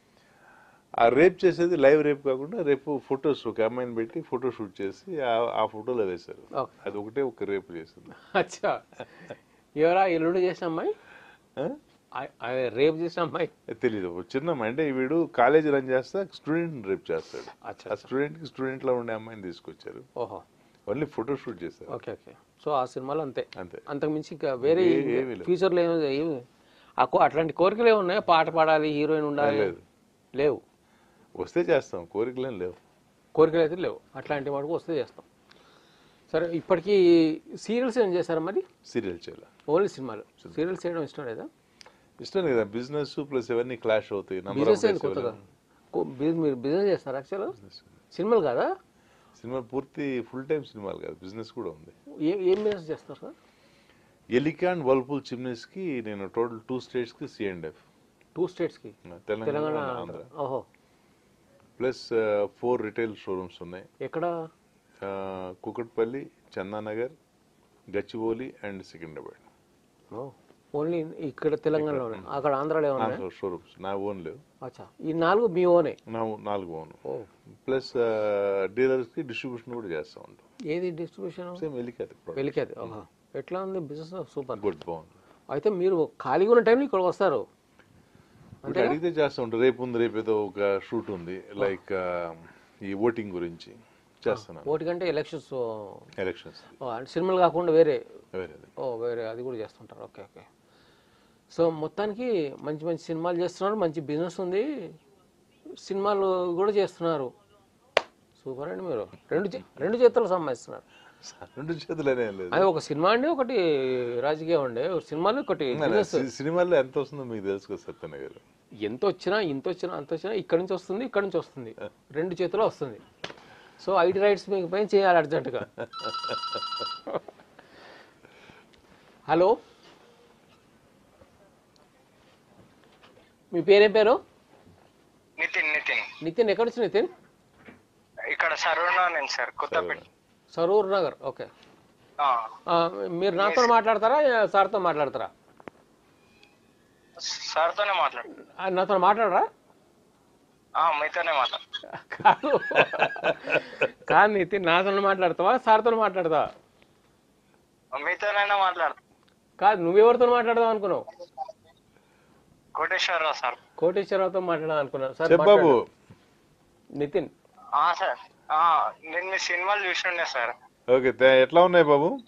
S2: ఆ రేప్ చేసేది లైవ్ రేప్ కాకుండా రేపు ఫొటోస్ ఒక అమ్మాయిని పెట్టి ఫోటో షూట్ చేసి ఆ- ఫోటోలో వేశారు. అది ఒకటే ఒక రేపు చేసింది.
S1: అచ్చా. ఎవరా ఎల్లుండి చేసిన అమ్మాయి? రేపు చేసిన అమ్మాయి?
S2: తెలీదు. చిన్న అమ్మాయి. అంటే వీడు కాలేజ్ రన్ చేస్తా స్టూడెంట్ రేప్ చేస్తాడు. ఆ స్టూడెంట్కి స్టూడెంట్లో ఉండే అమ్మాయిని తీసుకొచ్చారు.
S1: ఓహో.
S2: ఓన్లీ ఫోటో షూట్ చేశారు.
S1: Okay okay. సో ఆ సినిమాలో అంతే.
S2: అంతే.
S1: అంతకు మించి ఇంకా వేరే
S2: ఏమీ.
S1: ఫ్యూచర్లో ఏమి ఆ కో- అట్లాంటి కోరికలు ఏమి ఉన్నాయి? పాట పాడాలి హీరోయిన్ ఉండాలి?
S2: లేదు.
S1: లేవు.
S2: వస్తే చేస్తాం. కోరికలేం లేవు.
S1: కోరికలు అయితే లేవు. అట్లాంటి వాటికి వస్తే చేస్తాం. సరే ఇప్పటికీ సీరియల్స్ ఏం చేశారా మరి?
S2: సీరియల్ చేయాలి?
S1: ఓన్లీ సినిమాలు. సీరియల్స్ చేయడం ఇష్టం లేదా?
S2: ఇష్టం కదా బిజినెస్ ప్లస్ ఇవన్నీ క్లాష్ అవుతాయి.
S1: బిజినెస్ ఏంది కొత్తగా? మీరు బిజినెస్ చేస్తారా యాక్చువల్ సినిమాలు కాదా?
S2: సినిమా పూర్తి ఫుల్ టైం సినిమాలు కాదు బిజినెస్ కూడా ఉంది.
S1: ఏ ఏం బిజినెస్ చేస్తారు సార్?
S2: వర్ల్పూల్ చిమ్నీస్కి నేను టోటల్ టూ స్టేట్స్కి సిఎండ్ఎఫ్
S1: టూ స్టేట్స్కి
S2: తెలంగాణ
S1: తెలంగాణ
S2: ఆంధ్ర.
S1: ఓహో.
S2: ప్లస్ ఫోర్ రిటైల్ షోరూమ్స్ ఉన్నాయి.
S1: ఎక్కడ?
S2: కుకట్పల్లి చందానగర్ గచ్చిబౌలి అండ్ సికింద్రాబాద్.
S1: ఓన్లీ ఇక్కడ తెలంగాణలోనే అక్కడ ఆంధ్రాలో
S2: షోరూమ్స్ నా ఓన్ లేవు
S1: ఈ నాలుగు మీ ఓనే?
S2: నాలుగు ఓన్. ప్లస్ డీలర్స్కి డిస్ట్రిబ్యూషన్ కూడా చేస్తా ఉంటాం.
S1: ఏది డిస్ట్రిబ్యూషన్?
S2: సేమ్
S1: వెలికేది ఓహో ఎట్లా ఉంది బిజినెస్ సూపర్.
S2: గుడ్ బాగుంది.
S1: అయితే మీరు ఖాళీగా ఉన్న టైంలో ఇక్కడ వస్తారు.
S2: ఇప్పుడు అడిగితే చేస్తూ ఉంటారు. రేపు ఉంది రేపు ఏదో ఒక షూట్ ఉంది. లైక్ ఈ ఓటింగ్ గురించి చేస్తున్నాను
S1: ఓటి కంటే ఎలక్షన్స్
S2: ఎలక్షన్స్
S1: అంటే సినిమాలు కాకుండా వేరే?
S2: వేరేది.
S1: ఓ వేరే అది కూడా చేస్తుంటారు. Okay okay. సో మొత్తానికి మంచి మంచి సినిమాలు చేస్తున్నారు మంచి బిజినెస్ ఉంది. సినిమాలు కూడా చేస్తున్నారు. సూపర్ అండి మీరు. రెండు రెండు చేతులు సంపాదిస్తున్నారు.
S2: రెండు చేతులనే
S1: అది ఒక సినిమా అండి ఒకటి రాజకీయం అండి ఒక సినిమాలు ఒకటి
S2: సినిమాల్లో ఎంత వస్తుందో మీకు తెలుసు కదా సత్యన్న గారు.
S1: ఎంత వచ్చినా ఇంత వచ్చినా అంత వచ్చినా ఇక్కడ నుంచి వస్తుంది ఇక్కడ నుంచి వస్తుంది. రెండు చేతిలో వస్తుంది. సో ఐటీ రైట్స్ మీకు పైన చేయాలి అర్జెంటుగా. హలో? మీ పేరేం పేరు?
S5: నితిన్ నితిన్.
S1: నితిన్ ఎక్కడ వచ్చి నితిన్?
S5: ఇక్కడ సరవణ నేను సార్ కొత్తపేట.
S1: సరూర్ నగర్. ఓకే. మీరు నాతో మాట్లాడతారా సార్తో మాట్లాడతారా?
S5: సార్తోనే మాట్లాడు.
S1: ఆ, నాతో మాట్లాడరా?
S5: ఆ, మీతోనే మాట్లాడు.
S1: కాదు. కాదు నితిన్ నాతో మాట్లాడతావా సార్తో మాట్లాడతావా?
S5: మీతోనైనా మాట్లాడు.
S1: కాదు నువ్వెవరితో మాట్లాడదాం అనుకున్నావు?
S5: కోటేశ్వరరావు సార్.
S1: కోటేశ్వరరావుతో మాట్లాడదాం అనుకున్నాను సార్ మాట్లాడు. నితిన్.
S5: ఆ, సార్. ఆ, నేను మీ సినిమాలు చూసిండే సార్.
S2: ఓకే ఎట్లా ఉన్నాయి బాబు?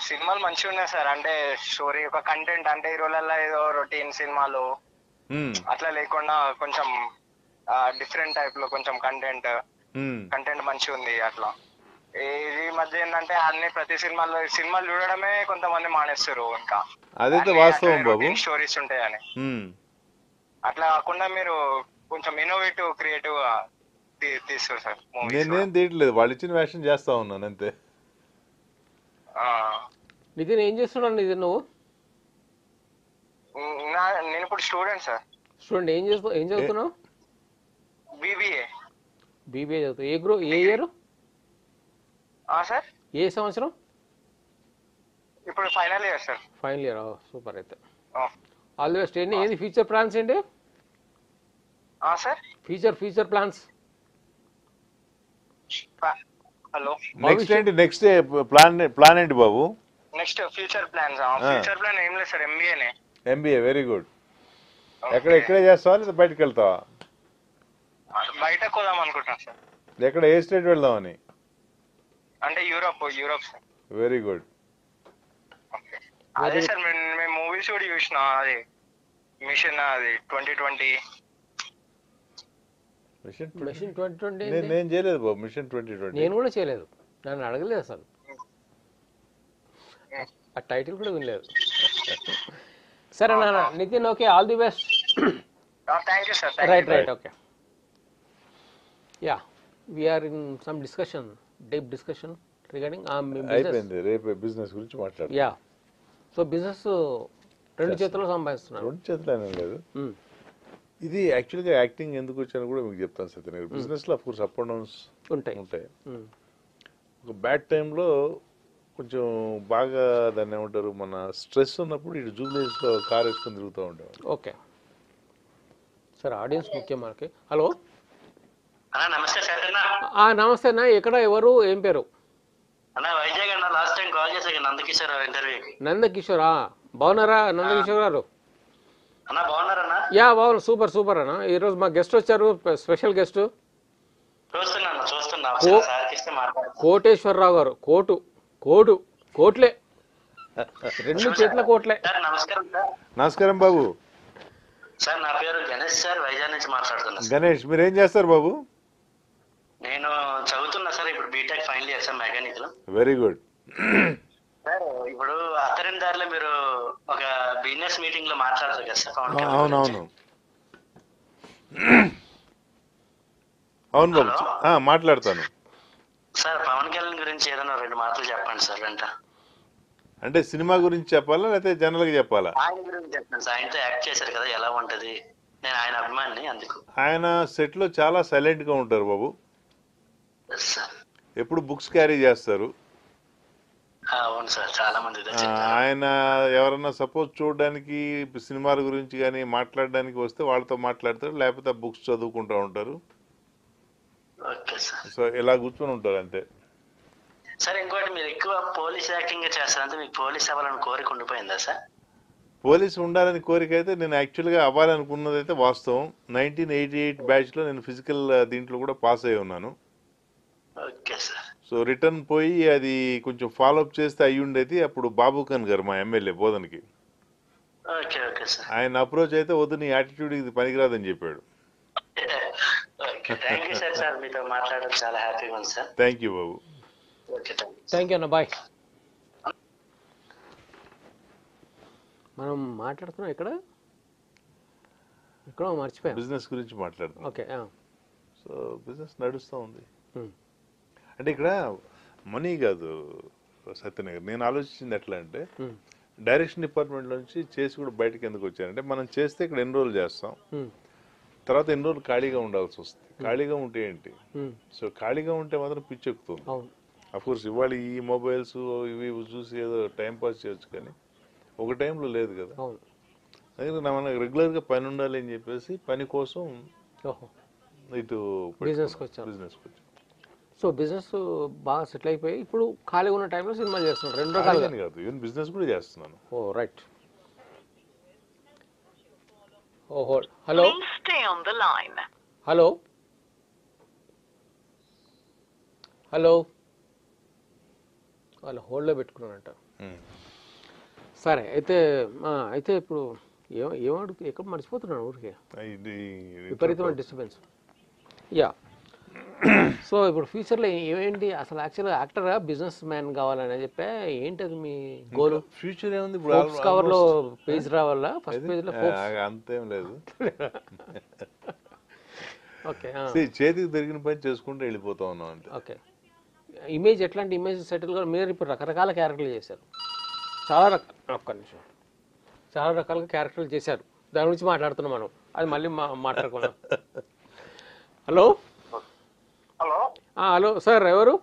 S5: సినిమాలు మంచిగా ఉన్నాయి సార్. అంటే స్టోరీ ఒక కంటెంట్ అంటే ఈ రోజులలో ఏదో రొటీన్ సినిమాలు. అట్లా లేకుండా కొంచెం డిఫరెంట్ టైప్లో కొంచెం కంటెంట్. కంటెంట్ మంచిగా ఉంది అట్లా. ఈ మధ్య ఏంటంటే అన్ని ప్రతి సినిమాలో సినిమాలు చూడడమే కొంతమంది మానేస్తారు ఇంకా.
S2: అదైతే వాస్తవం బాబు.
S5: స్టోరీస్ ఉంటాయని. అట్లా కాకుండా మీరు కొంచెం ఇన్నోవేటివ్ క్రియేటివ్గా తీ- తీస్తారు సార్ మూవీస్
S2: నేనేం తీయట్లేదు వాళ్ళు ఇచ్చిన వేషం చేస్తా ఉన్నాను అంతే.
S1: నితిన్ ఏం చేస్తున్నావు నితిన్ నువ్వు?
S5: నేను ఇప్పుడు స్టూడెంట్ సార్.
S1: స్టూడెంట్ ఏం చేస్తావు ఏం చదువుతున్నావు?
S5: బీబీఏ.
S1: బీబీఏ చదువుతావు ఏ గ్రూప్ ఏ ఇయర్?
S5: సార్?
S1: ఏ సంవత్సరం?
S5: ఇప్పుడు final year sir.
S1: Final year? Super అయితే. ఆల్ ది బెస్ట్ ఏంటి? ఏది ఫ్యూచర్ ప్లాన్స్ ఏంటి?
S5: Sir?
S1: Future future plans
S5: hello.
S2: Next ఏంటి? నెక్స్ట్ ప్లాన్ ప్లాన్ ఏంటి బాబు?
S5: Next future plans future plan ఏం లేదు సార్. ఎంబీఏనే
S2: ఎంబీఏ వెరీ గుడ్ ఎక్కడ ఇక్కడే చేస్తావా లేదా బయటకు వెళ్తావా?
S5: బయటకు పోదాం అనుకుంటున్నాను సార్.
S2: ఎక్కడ ఏ స్టేట్ వెళ్దామని?
S5: అంటే Europe Europe sir.
S2: Very good
S5: అదే సార్ మేము మేము మూవీస్ కూడా చూసినాం. అది మిషన్ అది twenty twenty.
S2: Mission
S1: mission twenty twenty
S2: నేను నేను చేయలేదు బాబు మిషన్ ట్వంటీ ట్వంటీ.
S1: నేను కూడా చేయలేదు. నన్ను అడగలేదు అసలు. ఆ టైటిల్ కూడా వినలేదు. సరే నాన్న Nitin okay all the best.
S5: Thank you sir
S1: right right okay yeah we are in some discussion deep discussion regarding
S2: అయిపోయింది రేపు బిజినెస్ గురించి మాట్లాడు
S1: యా సో బిజినెస్ రెండు చేతుల్లో సంపాదిస్తున్నాను
S2: రెండు చేతులు లేదు.
S1: Mm.
S2: ఇది యాక్చువల్గా యాక్టింగ్ ఎందుకు వచ్చానో కూడా మీకు చెప్తాను సత్యన్ గారు బిజినెస్లో కోర్స్ అప్ అండ్ డౌన్స్
S1: ఉంటాయి.
S2: ఉంటాయి.
S1: Mm.
S2: ఒక బ్యాడ్ టైంలో కొంచెం బాగా దాన్ని ఏమంటారు మన స్ట్రెస్ ఉన్నప్పుడు ఇటు జూబ్లీస్లో కార్ వేసుకొని తిరుగుతూ ఉండేవాడు
S1: ఓకే సరే ఆడియన్స్ ముఖ్యం మనకి. హలో
S7: నమస్తే అన్న
S1: ఎక్కడ ఎవరు ఏం పేరు?
S7: అన్న వైజాగ్ అన్న లాస్ట్ టైం కాల్ చేశాను నందకిషోర్ ఇంటర్వ్యూకి
S1: నందకిషోర్? బాగున్నారా? నందకిషోర్ గారు?
S7: అన్న బాగున్నారన్న
S1: యా బాగున్నా సూపర్ సూపర్ అన్న. ఈరోజు మా గెస్ట్ వచ్చారు స్పెషల్ గెస్ట్.
S7: చూస్తున్నా
S1: కోటేశ్వరరావు గారు కోటు కోటు కోట్లే. రెండు చేతుల కోట్లే.
S7: సార్ నమస్కారం సార్.
S2: నమస్కారం బాబు.
S7: సార్ నా పేరు గణేష్ సార్ వైజాగ్ నుంచి మాట్లాడుతున్నా సార్.
S2: గణేష్ మీరు ఏం చేస్తారు బాబు?
S7: నేను చదువుతున్నా సార్ ఇప్పుడు B Tech final year sir
S2: mechanical very
S7: good sir ఇప్పుడు అత్తరిన దారిలో మీరు ఒక బిజినెస్ మీటింగ్లో మాట్లాడతారు కదా సార్ పవన్ కళ్యాణ్
S2: అవునవును. అవును బాబు. ఆ, మాట్లాడతాను.
S7: సార్ పవన్ కళ్యాణ్ గురించి ఏదైనా రెండు మాటలు చెప్పండి సార్ వెంట.
S2: అంటే సినిమా గురించి చెప్పాలా లేకపోతే జనరల్గా చెప్పాలా?
S7: ఆయన గురించి చెప్పండి సార్ ఆయనతో యాక్ట్ చేశారు కదా ఎలా ఉంటది? నేను ఆయన అభిమాని అందుకు.
S2: ఆయన సెట్లో చాలా సైలెంట్గా ఉంటారు బాబు. ఎప్పుడు బుక్స్ క్యారీ చేస్తారు?
S7: ఆ, అవును సార్. చాలా మంది.
S2: ఆయన ఎవరన్నా సపోజ్ చూడడానికి సినిమాల గురించి కానీ మాట్లాడడానికి వస్తే వాళ్ళతో మాట్లాడతారు లేకపోతే బుక్స్ చదువుకుంటూ ఉంటారు? సో ఇలా కూర్చొని ఉంటారు అంతే.
S7: సార్ ఇంకోటి మీరు ఎక్కువ పోలీస్ యాక్టింగ్ చేస్తారంటే మీకు పోలీస్ అవ్వాలని కోరిక ఉండిపోయిందా సార్?
S2: పోలీస్ ఉండాలని కోరిక అయితే నేను యాక్చువల్గా అవ్వాలనుకున్నది అయితే వాస్తవం. నైన్టీన్ ఎయిటీ ఎయిట్ బ్యాచ్లో నేను ఫిజికల్ దీంట్లో కూడా పాస్ అయి ఉన్నాను. సో రిటర్న్ పోయి అది కొంచెం ఫాలోఅప్ చేస్తే అయ్యి ఉండేది అప్పుడు బాబు ఖాన్ గారు మా ఎమ్మెల్యే బోధనకి.
S7: Okay okay sir.
S2: ఆయన అప్రోచ్ అయితే వద్దు నీ యాటిట్యూడ్ ఇది పనికిరాదని చెప్పాడు.
S7: ఓకే థ్యాంక్ యూ
S2: బాబు.
S7: ఓకే థ్యాంక్ యూ
S1: అన్న బాయ్. మనం మాట్లాడుతున్నాం ఎక్కడ ఎక్కడో మర్చిపోయాం.
S2: బిజినెస్ గురించి మాట్లాడుతున్నాం
S1: ఓకే ఆ.
S2: సో బిజినెస్ నడుస్తూ ఉంది. అంటే ఇక్కడ మనీ కాదు సత్యనగర్. నేను ఆలోచించింది ఎట్లా అంటే. డైరెక్షన్ డిపార్ట్మెంట్ నుంచి చేసి కూడా బయటకు ఎందుకు వచ్చానంటే మనం చేస్తే ఇక్కడ ఎన్ని రోజులు చేస్తాం. తర్వాత ఎన్ని రోజులు ఖాళీగా ఉండాల్సి వస్తుంది. ఖాళీగా ఉంటే ఏంటి. సో ఖాళీగా ఉంటే మాత్రం పిచ్చెక్కుతుంది. కోర్స్ ఇవాళ ఈ మొబైల్స్ ఇవి చూసి ఏదో టైం పాస్ చేయొచ్చు కానీ ఒక టైంలో లేదు కదా. అందుకని నా మనకు రెగ్యులర్గా పని ఉండాలి అని చెప్పేసి పని కోసం ఇటు
S1: Business కి వచ్చారు.
S2: బిజినెస్కి వచ్చాను
S1: సో బిజినెస్ బాగా సెటిల్ అయిపోయి ఇప్పుడు ఖాళీగా ఉన్న టైంలో సినిమా చేస్తున్నారు రెండు రకాలుగా.
S2: కాదు ఈవెన్ బిజినెస్ కూడా చేస్తున్నాను.
S1: ఓ రైట్. ఓహో హలో. హలో. హలో. వాళ్ళు హోల్డ్లో పెట్టుకున్నారంట సరే అయితే అయితే ఇప్పుడు ఏం ఏమడు ఎక్కడ మర్చిపోతున్నాను ఊరికే?
S2: ఇది
S1: విపరీతమైన డిస్టర్బెన్స్. యా. సో ఇప్పుడు ఫ్యూచర్లో ఏమేంటి? అసలు యాక్చువల్గా యాక్టర్గా బిజినెస్ మ్యాన్ కావాలని చెప్పే? ఏంటి అది మీ గోల్
S2: ఫ్యూచర్ ఏముంది? ఇప్పుడు
S1: ఫోక్స్ కవర్లో పేజ్ రావాలా? ఫస్ట్ పేజ్లో ఫోక్స్
S2: ఆ, అంతేం లేదు.
S1: ఓకే
S2: చేతికి దొరికిన పని చేసుకుంటూ వెళ్ళిపోతా ఉన్నాం అంతే.
S1: ఓకే ఇమేజ్ ఎట్లాంటి ఇమేజ్ సెటిల్గా మీరు ఇప్పుడు రకరకాల క్యారెక్టర్లు చేశారు. చాలా రకాల ఒక్క నిమిషం. చాలా రకాలుగా క్యారెక్టర్లు చేశారు. దాని గురించి మాట్లాడుతున్నాం మనం. అది మళ్ళీ మా మాట్లాడుకున్నాం హలో
S5: హలో
S1: హలో సార్ ఎవరు?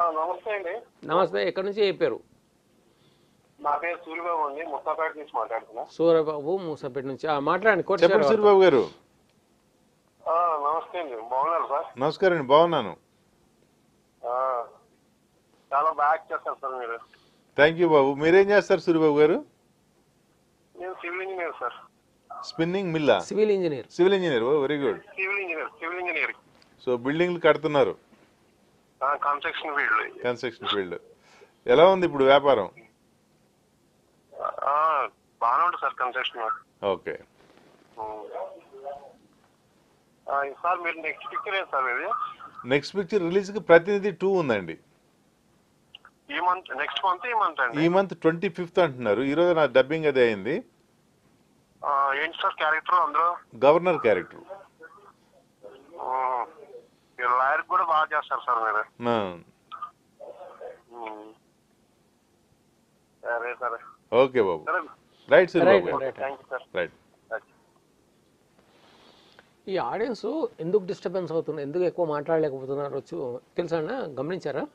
S5: నమస్తే అండి.
S1: నమస్తే ఎక్కడి నుంచి చెప్పారు?
S5: నా పేరు సూర్యబాబు అండి ముస్తాపేట నుంచి మాట్లాడుతున్నా.
S1: సూర్యబాబు మూసాపేట నుంచి. ఆ, మాట్లాడండి కోటి
S2: చెప్పండి సూరిబాబు గారు.
S5: నమస్తే
S8: నమస్తే అండి. బాగున్నారు సార్?
S2: నమస్కారం అండి బాగున్నాను.
S8: ఆ, చాలా బాగా చేస్తారు సార్ మీరు.
S2: థ్యాంక్ యూ బాబు. మీరేం చేస్తారు సూర్యబాబు గారు?
S8: నేను civil engineer sir.
S2: Spinning మిల్లా
S1: civil
S2: engineer. Civil engineer very good
S8: civil engineer civil engineer.
S2: So బిల్డింగ్లు కడుతున్నారు.
S8: కన్స్ట్రక్షన్ ఫీల్డ్
S2: కన్స్ట్రక్షన్ ఫీల్డ్ ఎలా ఉంది ఇప్పుడు వ్యాపారం?
S8: బాగానే ఉంటుంది సార్ కన్స్ట్రక్షన్
S2: ఓకే.
S8: సార్ మీరు నెక్స్ట్ పిక్చర్ ఏం సార్ ఇది
S2: నెక్స్ట్ పిక్చర్ రిలీజ్కి ప్రతినిధి టూ ఉందండి.
S8: ఈ మంత్ నెక్స్ట్ మంత్ ఈ మంత్ అండి?
S2: ఈ మంత్ ట్వంటీ ఫిఫ్త్ అంటున్నారు. ఈ రోజు నా డబ్బింగ్ అదే అయింది.
S8: ఏంటి సార్ క్యారెక్టర్ అందులో?
S2: గవర్నర్ క్యారెక్టర్
S8: లాయర్ కూడా బాగా చేస్తారు సార్ మీరు. సరే సరే.
S2: ఓకే బాబు.
S8: సరే.
S2: రైట్
S8: సార్
S2: రైట్
S1: ఈ ఆడియన్స్ ఎందుకు డిస్టర్బెన్స్ అవుతున్నారు? ఎందుకు ఎక్కువ మాట్లాడలేకపోతున్నారు? వచ్చు తెలుసా అన్న? గమనించారా?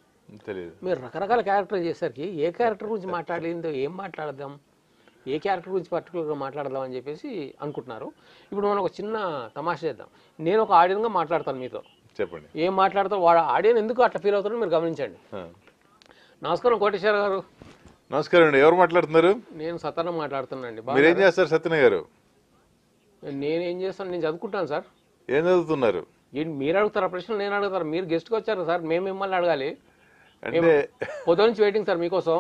S2: తెలియదు
S1: మీరు రకరకాల క్యారెక్టర్ చేసరికి ఏ క్యారెక్టర్ గురించి మాట్లాడలేదు ఏం మాట్లాడదాం? ఏ క్యారెక్టర్ గురించి పర్టికులర్గా మాట్లాడదాం అని చెప్పేసి అనుకుంటున్నారు. ఇప్పుడు మనం ఒక చిన్న తమాషా చేద్దాం. నేను ఒక ఆడియన్గా మాట్లాడతాను మీతో.
S2: చెప్పండి.
S1: ఏం మాట్లాడతావు? వాడు ఆడియన్ ఎందుకు అట్లా ఫీల్ అవుతారో మీరు గమనించండి. నమస్కారం కోటేశ్వర గారు.
S2: నమస్కారం అండి. ఎవరు మాట్లాడుతున్నారు?
S1: నేను సతనం మాట్లాడుతున్నానండి.
S2: మీరేం చేస్తారు సత్యన గారు?
S1: నేనేం చేస్తాను? నేను చదువుకుంటాను సార్.
S2: ఏం చదువుతున్నారు?
S1: మీరు అడుగుతారా? ప్రశ్నలు నేను అడుగుతారు? మీరు గెస్ట్కి వచ్చారు సార్. మేము మిమ్మల్ని అడగాలి.
S2: అంటే
S1: పొద్దు నుంచి వెయిటింగ్ సార్ మీకోసం.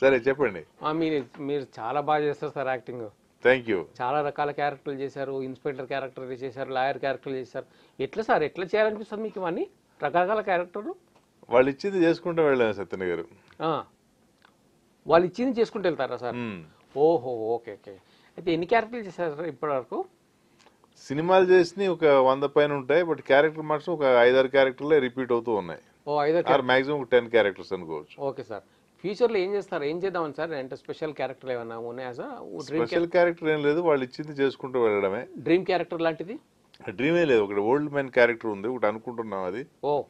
S2: సరే చెప్పండి.
S1: మీరు మీరు చాలా బాగా చేస్తారు సార్ యాక్టింగ్.
S2: థ్యాంక్ యూ
S1: చాలా రకాల క్యారెక్టర్లు చేశారు ఇన్స్పెక్టర్ క్యారెక్టర్ చేశారు లాయర్ క్యారెక్టర్లు చేశారు. ఎట్లా సార్? ఎట్లా చేయాలనిపిస్తుంది మీకు ఇవన్నీ? రకరకాల క్యారెక్టర్లు?
S2: వాళ్ళు ఇచ్చింది చేసుకుంటూ వెళ్ళాను సత్యన గారు.
S1: వాళ్ళు ఇచ్చింది చేసుకుంటూ వెళ్తారా సార్. ఓహో ఓకే ఓకే. అయితే ఎన్ని క్యారెక్టర్లు చేశారు సార్ ఇప్పటి వరకు
S2: సినిమాలు చేసి ఒక వంద పైన ఉంటాయి బట్ క్యారెక్టర్ మాత్రం ఒక ఐదారు క్యారెక్టర్లే రిపీట్ అవుతూ ఉన్నాయి.
S1: ఓ ఐదో
S2: ఆర్ మాక్సిమం టెన్ క్యారెక్టర్స్ అనుకోవచ్చు.
S1: Okay sir. ఫ్యూచర్లో ఏం చేస్తారు? ఏం చేద్దామని సార్? అంటే స్పెషల్ క్యారెక్టర్ ఏమైనా ఉన్నాయా సార్?
S2: స్పెషల్ క్యారెక్టర్ ఏం లేదు. వాళ్ళు ఇచ్చింది చేసుకుంటూ వెళ్ళడమే.
S1: డ్రీమ్ క్యారెక్టర్ లాంటిది?
S2: డ్రీమే లేదు. ఒకటి ఓల్డ్ మ్యాన్ క్యారెక్టర్ ఉంది. ఒకటి అనుకుంటున్నాం అది.
S1: ఓ.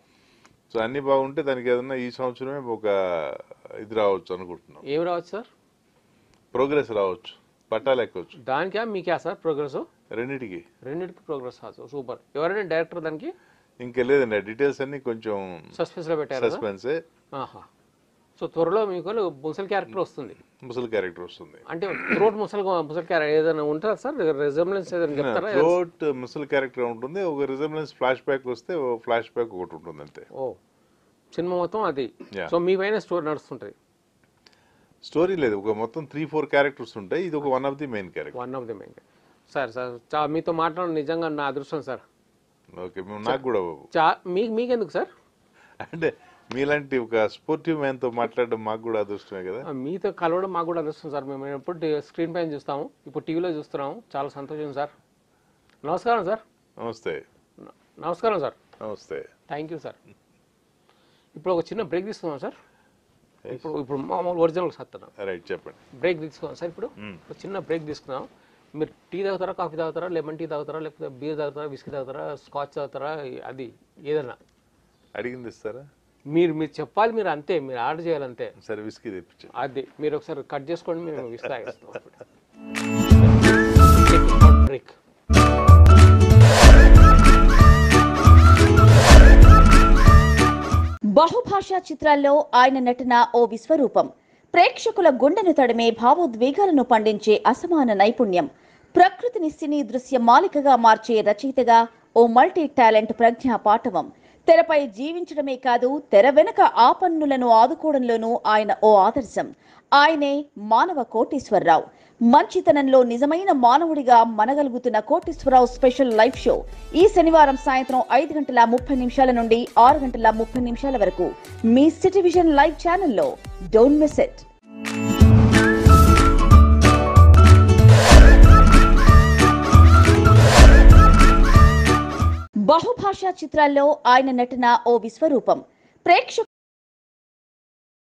S2: సో అన్ని బాగుంటే దానికి ఏదన్నా ఈ సంవత్సరమే ఒక ఇది రావచ్చు అనుకుంటున్నాం.
S1: ఏం రావచ్చు సార్?
S2: ప్రోగ్రెస్ రావచ్చు. పట్టాలు ఎక్కవచ్చు
S1: దానికా? మీకా సార్ ప్రోగ్రెస్
S2: రెండింటికి.
S1: రెండింటికి ప్రోగ్రెస్ రావచ్చు. సూపర్. ఎవరైనా డైరెక్టర్ దానికి?
S2: ఇంకా లేదండి. డీటెయిల్స్ అన్ని కొంచెం
S1: సస్పెన్స్లో పెట్టారు? కదా?
S2: సస్పెన్సే
S1: ఆహా. సో త్వరలో మీకు ముసలి క్యారెక్టర్ వస్తుంది.
S2: ముసలి క్యారెక్టర్ వస్తుంది.
S1: అంటే త్రోట్ ముసలి ముసలి క్యారెక్టర్ ఏదైనా ఉంటుందా సార్? రిజంబ్లెన్స్ ఏదైనా చెప్తారా?
S2: ఫ్లోట్ ముసలి క్యారెక్టర్ ఉంటుంది ఒక రిజంబ్లెన్స్ ఫ్లాష్ బ్యాక్ వస్తే ఫ్లాష్ బ్యాక్ ఒకటి ఉంటుంది అంతే.
S1: ఓ సినిమా మొత్తం అది. సో మీ పైన స్టోరీ నడుస్తుంటుంది.
S2: స్టోరీ లేదు ఒక మొత్తం త్రీ ఫోర్ క్యారెక్టర్స్ ఉంటాయి ఇది ఒక one of the main character
S1: one of the main sir sir చా మీతో మాట్లాడడం నిజంగా నా అదృష్టం సార్.
S2: ఓకే నాకు కూడా బాబు.
S1: మీకు మీకెందుకు సార్?
S2: అంటే మీలాంటి ఒక స్పోర్టివ్ మ్యాన్తో మాట్లాడడం మాకు కూడా అదృష్టమే కదా?
S1: మీతో కలవడం మాకు కూడా అదృష్టం సార్. మేము ఎప్పుడు స్క్రీన్ పైన చూస్తాము. ఇప్పుడు టీవీలో చూస్తున్నాము. చాలా సంతోషం సార్. నమస్కారం సార్.
S2: నమస్తే.
S1: నమస్కారం సార్.
S2: నమస్తే.
S1: Thank you sir. ఇప్పుడు ఒక చిన్న బ్రేక్ తీసుకుందాం సార్. ఇప్పుడు ఇప్పుడు మామూలు ఒరిజినల్ సత్తాను.
S2: రైట్ చెప్పండి.
S1: బ్రేక్ తీసుకుందాం సార్ ఇప్పుడు. ఒక చిన్న బ్రేక్ తీసుకుందాం. మీరు టీ తాగుతారా కాఫీ తాగుతారా లెమన్ టీ తాగుతారా లేకపోతే బీర్ తాగుతారా విస్కీ తాగుతారా స్కాచ్ తాగుతారా అది ఏదైనా.
S2: అడిగింది ఇస్తారా?
S1: మీరు మీరు చెప్పాలి మీరు అంతే మీరు ఆర్డర్ చేయాలి అంతే.
S2: సరే విస్కీ తెప్పించండి.
S1: అది మీరు ఒకసారి కట్ చేసుకోండి మేము ఇస్తా బ్రేక్
S9: బహుభాషా చిత్రాల్లో ఆయన నటన ఓ విశ్వరూపం. ప్రేక్షకుల గుండెను తడిమే భావోద్వేగాలను పండించే అసమాన నైపుణ్యం. ప్రకృతిని సినీ దృశ్య మాలికగా మార్చే రచయితగా ఓ మల్టీ టాలెంట్ ప్రజ్ఞా పాటవం తెరపై జీవించడమే కాదు తెర వెనుక ఆపన్నులను ఆదుకోవడంలోనూ ఆయన ఓ ఆదర్శం. ఆయనే మానవ కోటీశ్వరరావు. మంచితనంలో నిజమైన మానవుడిగా మనగలుగుతున్న కోటీశ్వరరావు స్పెషల్ లైవ్ షో. ఈ శనివారం సాయంత్రం ఐదు గంటల ముప్పై నిమిషాల నుండి ఆరు గంటల ముప్పై నిమిషాల వరకు మీ సిటివిజన్ లైవ్ ఛానల్లో. Don't miss it. బహుభాషా చిత్రాల్లో ఆయన నటన ఓ విశ్వరూపం. ప్రేక్షకు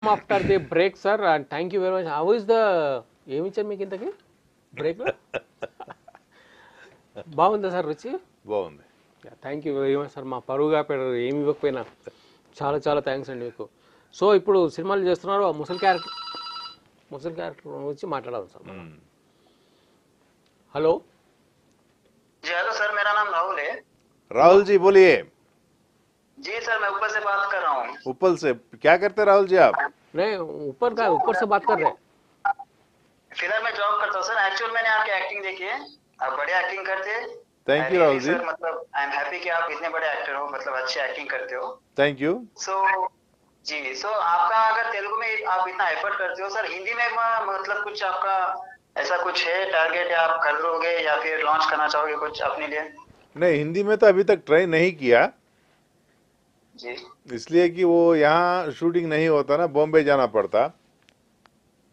S1: after the break sir and thank you very much how is the ఏమి ఇచ్చారు మీకు ఇంతకి? బ్రేక్ బాగుందా సార్ రుచి?
S2: బాగుంది.
S1: Thank you very much sir మా పరువుగా పెడరు ఏమి ఇవ్వకపోయినా. చాలా చాలా థ్యాంక్స్ అండి మీకు. సో ఇప్పుడు సినిమాలు చేస్తున్నారు ఆ ముసలి క్యారెక్టర్ ముసలి క్యారెక్టర్ గురించి మాట్లాడాలి
S7: sir hello hello sir
S2: Rahul ji बोलिए।
S10: जी सर मैं ऊपर से बात कर रहा हूँ।
S2: उपल से क्या करते हैं राहुल जी आप?
S1: नहीं ऊपर का ऊपर से बात कर रहे हैं।
S10: फ़िलहाल मैं जॉब करता हूँ सर। एक्चुअल मैंने आपकी एक्टिंग देखी है। आप बढ़िया एक्टिंग करते हैं।
S2: You,
S10: really,
S2: Rahul ji.
S10: मतलब आई एम हैप्पी कि आप इतने बड़े एक्टर हो मतलब अच्छी एक्टिंग करते हो।
S2: थैंक यू
S10: सो जी सो आपका अगर तेलुगु में आप इतना एफर्ट करते हो सर हिंदी में मतलब कुछ आपका ऐसा कुछ है टारगेट या आप कर लोगे या फिर लॉन्च करना चाहोगे कुछ अपने लिए?
S2: नहीं हिंदी में तो अभी तक ट्राई नहीं किया।
S10: जी।
S2: इसलिए कि वो यहाँ शूटिंग नहीं होता ना बॉम्बे जाना पड़ता।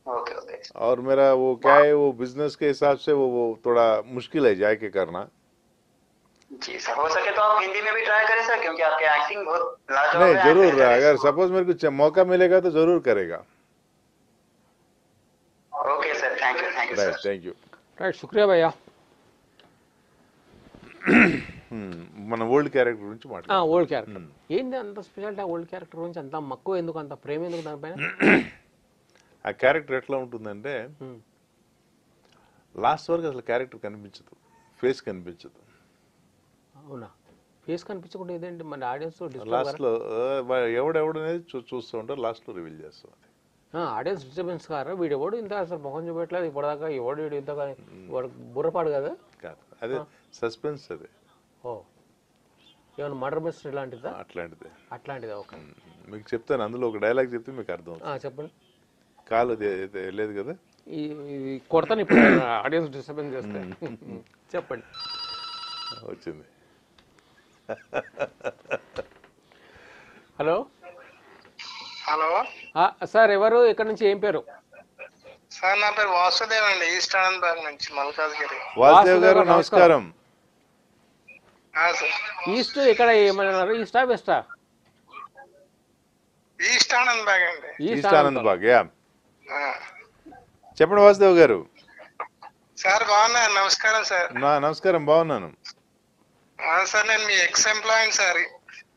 S10: Okay okay.
S2: और मेरा वो क्या है वो बिज़नेस के हिसाब से वो वो थोड़ा मुश्किल है जाके करना।
S10: जी सर हो सके तो आप हिंदी में भी ट्राई करें सर क्योंकि आपके एक्टिंग बहुत लाजवाब
S2: नहीं ज़रूर अगर सपोज़ मेरे को मौका मिलेगा तो ज़रूर करेगा।
S10: Okay sir thank you
S2: thank
S10: you
S2: thank you
S1: right शुक्रिया भैया।
S2: మన ఓల్డ్ క్యారెక్టర్ గురించి మాట్లాడు
S1: ఓల్డ్ క్యారెక్టర్ ఏంది అంత స్పెషాలిటీ ఆ ఓల్డ్ క్యారెక్టర్ గురించి? అంత మక్కువ ఎందుకు? అంత ప్రేమ ఎందుకు దానిపైన
S2: ఆ క్యారెక్టర్ ఎట్లా ఉంటుందంటే
S1: Hmm.
S2: లాస్ట్ వరకు అసలు క్యారెక్టర్ కనిపించదు. ఫేస్ కనిపించదు.
S1: అవునా? ఫేస్ కనిపించకుండా ఇదేంటి? మన ఆడియన్స్
S2: లాస్ట్లో ఆ, వా- ఎవడెవడు అనేది చూ చూస్తూ ఉంటారు లాస్ట్లో రివీల్ చేస్తాం అది.
S1: ఆడియన్స్ డిస్టర్బెన్స్ కారా? వీడు ఎవడు ఇంత అసలు మొహం చూపెట్టలేదు. ఇప్పటిదాకా ఎవడు వీడు ఇంత కానీ వాడు బుర్రపాడు కదా?
S2: కాదు. అదే సస్పెన్స్ అదే.
S1: ఓ. ఏమైనా మర్డర్ మిస్టరీ లాంటిదా?
S2: అట్లాంటిదే.
S1: అట్లాంటిదా ఓకే.
S2: మీకు చెప్తాను అందులో ఒక డైలాగ్ చెప్తే మీకు అర్థం
S1: చెప్పండి.
S2: కాలు లేదు కదా?
S1: ఈ కొడతాను ఇప్పుడు ఆడియన్స్ డిస్టర్బెన్స్ చేస్తే. చెప్పండి.
S2: వచ్చింది.
S1: హలో?
S11: హలో?
S1: సార్ ఎవరు? ఇక్కడ నుంచి? ఏం పేరు?
S11: సార్ నా పేరు వాసుదేవ్ అండి. ఈస్ట్ ఆనంద్ నుంచి మల్కాజ్గిరి.
S2: వాసుదేవ్ గారు
S1: నమస్కారం. ఈస్ట్ ఇక్కడ ఏమన్నారు ఈస్టా వెస్టా?
S11: ఈస్ట్ ఆనంద్ బాగ్ అండి.
S2: ఈస్ట్ ఆనంద్ బాగ్. యా. చెప్పండి వాసుదేవ్ గారు.
S11: సార్ బాగున్నారు నమస్కారం సార్.
S2: నా నమస్కారం బాగున్నాను.
S11: ఆ, సార్ నేను మీ ex employee sir.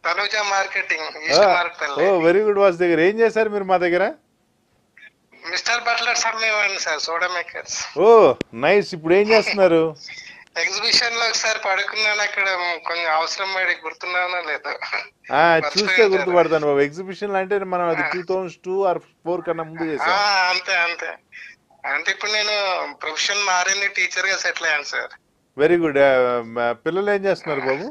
S11: Tanuja marketing
S2: east
S11: oh
S2: very good Vasudev garu. ఏం చేశారు మీరు మా దగ్గర?
S11: మిస్టర్ బట్లర్స్ అమ్మేవాడిని సార్. Soda makers.
S2: ఓ నైస్. ఇప్పుడు ఏం చేస్తున్నారు?
S11: ఎగ్జిబిషన్లో ఒకసారి పడుకున్నాను అక్కడ కొంచెం అవసరం పడి గుర్తున్నానో లేదో.
S2: చూస్తే గుర్తుపడతాను బాబు. ఎగ్జిబిషన్ అంటే మనం అది two thousand two or four కన్నా ముందు చేసాం.
S11: అంతే అంతే. అంటే ఇప్పుడు నేను ప్రొఫెషన్ మారింది టీచర్గా సెటిల్ అయ్యాను సార్.
S2: వెరీ గుడ్ పిల్లలు ఏం చేస్తున్నారు బాబు?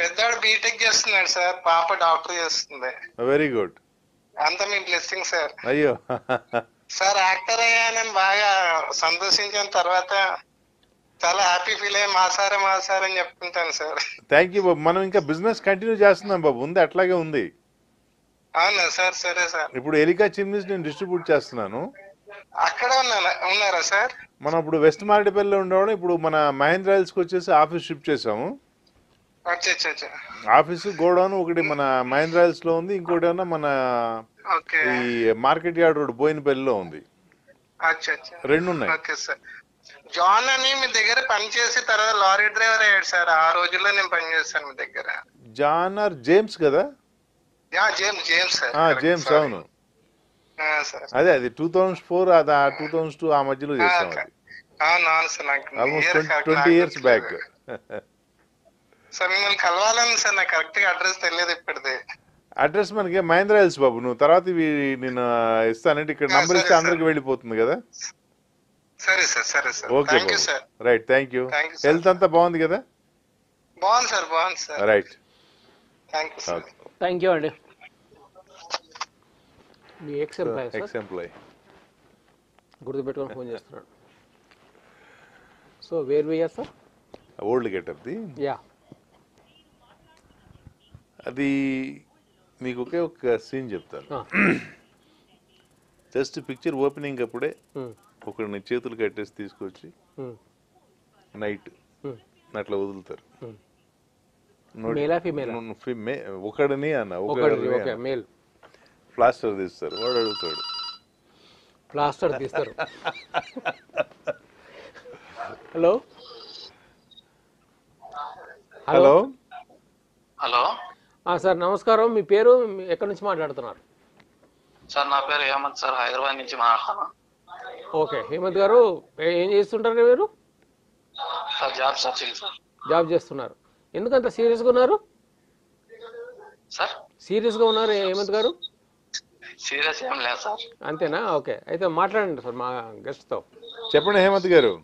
S11: పెద్దవాడు బీటెక్ చేస్తున్నాడు సార్ పాప డాక్టర్ చేస్తుంది.
S2: వెరీ గుడ్
S11: అంతా మీ బ్లెస్సింగ్ సార్.
S2: అయ్యో.
S11: సార్ యాక్టర్ అయ్యానని బాగా సంతోషించిన తర్వాత చాలా హ్యాపీ ఫీల్ అయ్యి మా సారే మా సార్ అని చెప్పుకుంటాను సార్
S2: థ్యాంక్ యూ బాబు. మనం ఇంకా బిజినెస్ కంటిన్యూ చేస్తున్నాం బాబు. ఉంది అట్లాగే ఉంది.
S11: అవునా సార్ సరే సార్
S2: ఇప్పుడు ఎలికా చిమ్నీస్ నేను డిస్ట్రిబ్యూట్ చేస్తున్నాను.
S11: అక్కడ ఉన్నానా ఉన్నారా సార్
S2: మనం ఇప్పుడు వెస్ట్ మారేడుపల్లిలో ఉండేవాడు ఇప్పుడు మన మహేంద్ర రైల్స్కి వచ్చేసి ఆఫీస్ షిఫ్ట్ చేసాము ఆఫీస్ గోడౌన్ ఒకటి మన మహేంద్ర రైల్స్లో ఉంది. ఇంకోటి ఏమన్నా మన ఈ మార్కెట్ యార్డ్ రోడ్ బోయినపల్లిలో ఉంది. రెండు ఉన్నాయి.
S11: ఓకే సార్ జాన్ అని మీ దగ్గర పనిచేసి తర్వాత లారీ డ్రైవర్ అయ్యాడు సార్. ఆ రోజుల్లో నేను పనిచేస్తాను మీ దగ్గర.
S2: జాన్ ఆర్ జేమ్స్ కదా? James
S11: sir.
S2: అవును. అదే అది టూ థౌసండ్ ఫోర్ అది టూ థౌసండ్ టూ ఆ మధ్యలో చేసాం
S11: almost
S2: twenty years
S11: back. Sir మిమ్మల్ని కలవాలని సార్ నాకు కరెక్ట్గా అడ్రస్ తెలియదు ఇప్పటిది.
S2: అడ్రస్ మనకి మహేంద్ర రైల్స్ బాబు. నువ్వు తర్వాత నేను ఇస్తానంటే ఇక్కడ నంబర్ ఇస్తే. అందరికి వెళ్ళిపోతుంది కదా?
S11: సరే సార్ సరే sir.
S2: Okay
S11: thank you
S2: Babu. Sir right
S11: thank you.
S2: Health అంతా బాగుంది కదా?
S11: బాగుంది సార్ బాగుంది sir.
S2: Right
S11: thank you sir
S1: thank you అండి. మీ ex employee sir?
S2: Ex employee
S1: గుర్తుపెట్టుకొని ఫోన్ చేస్తున్నాడు. సో వేర్ వేయా సార్
S2: ఓల్డ్ గెటప్ది
S1: యా
S2: అది మీకు ఒకే ఒక సీన్ చెప్తాను. జస్ట్ పిక్చర్ ఓపెనింగ్ అప్పుడే ఒకరిని చేతులు కట్టేసి తీసుకొచ్చి నైట్ అట్లా వదులుతారు. ఒకడిని అన్న
S1: మేల్.
S2: ప్లాస్టర్ తీస్తారు వాడు అడుగుతాడు.
S1: ప్లాస్టర్ తీస్తారు. హలో?
S2: హలో?
S12: హలో?
S1: సార్ నమస్కారం. మీ పేరు ఎక్కడి నుంచి మాట్లాడుతున్నారు?
S12: సార్ నా పేరు హేమంత్ సార్ హైదరాబాద్ నుంచి మాట్లాడుతున్నా
S1: ఓకే. హేమంత్ గారు ఏ- చేస్తుంటారు మీరు?
S12: Sir job searching sir
S1: job చేస్తున్నారు. ఎందుకంత సీరియస్గా ఉన్నారు?
S4: సార్?
S1: సీరియస్గా ఉన్నారు హేమంత్ గారు?
S4: సీరియస్ ఏం లేదు సార్.
S1: అంతేనా? ఓకే. అయితే మాట్లాడండి సార్ మా గెస్ట్తో.
S2: చెప్పండి హేమంత్ గారు.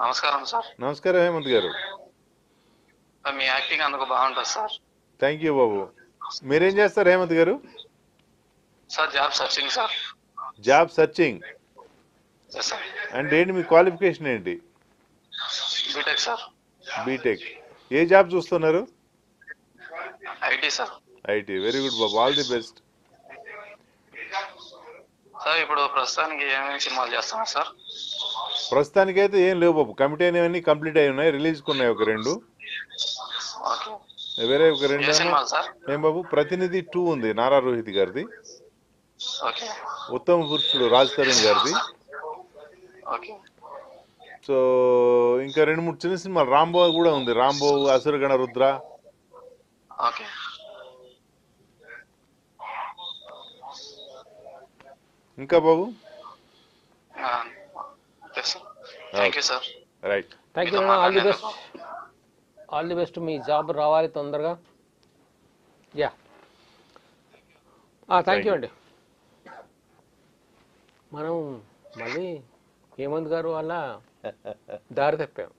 S4: నమస్కారం సార్.
S2: నమస్కారం హేమంత్ గారు.
S4: మీ యాక్టింగ్ అందుకు బాగుంటుంది సార్.
S2: థ్యాంక్ యూ బాబు. మీరేం చేస్తారు
S4: Hemanth garu? Sir job
S2: searching sir.
S4: Job searching?
S2: And ఏంటి మీ క్వాలిఫికేషన్ ఏంటి?
S4: B Tech
S2: sir B Tech ఏ జాబ్ చూస్తున్నారు?
S4: IT sir
S2: IT very good Babu. All the best
S4: sir ఇప్పుడు ప్రస్తుతానికి ఏమేమి సినిమాలు చేస్తున్నారు సార్
S2: ప్రస్తుతానికైతే ఏం లేవు బాబు. కమిటీ అనేవన్నీ కంప్లీట్ అయి ఉన్నాయి. రిలీజ్కి ఉన్నాయి ఒక రెండు.
S4: ఓకే
S2: వేరే ఒక రెండు
S4: ఏ
S2: బాబు? ప్రతినిధి టూ ఉంది నారా రోహిత్ గారిది. ఉత్తమ పురుషుడు రాజ్ తరుణ్ గారిది.
S4: ఓకే.
S2: సో ఇంకా రెండు మూడు చిన్న సినిమాలు. రాంబో కూడా ఉంది. రాంబో అసురగణ రుద్ర.
S4: ఓకే.
S2: ఇంకా బాబు? Right
S1: thank you all the best all the best me job రావాలి తొందరగా యా థ్యాంక్ యూ అండి మనం మళ్ళీ హేమంత్ గారు వల్ల దారి తప్పాం.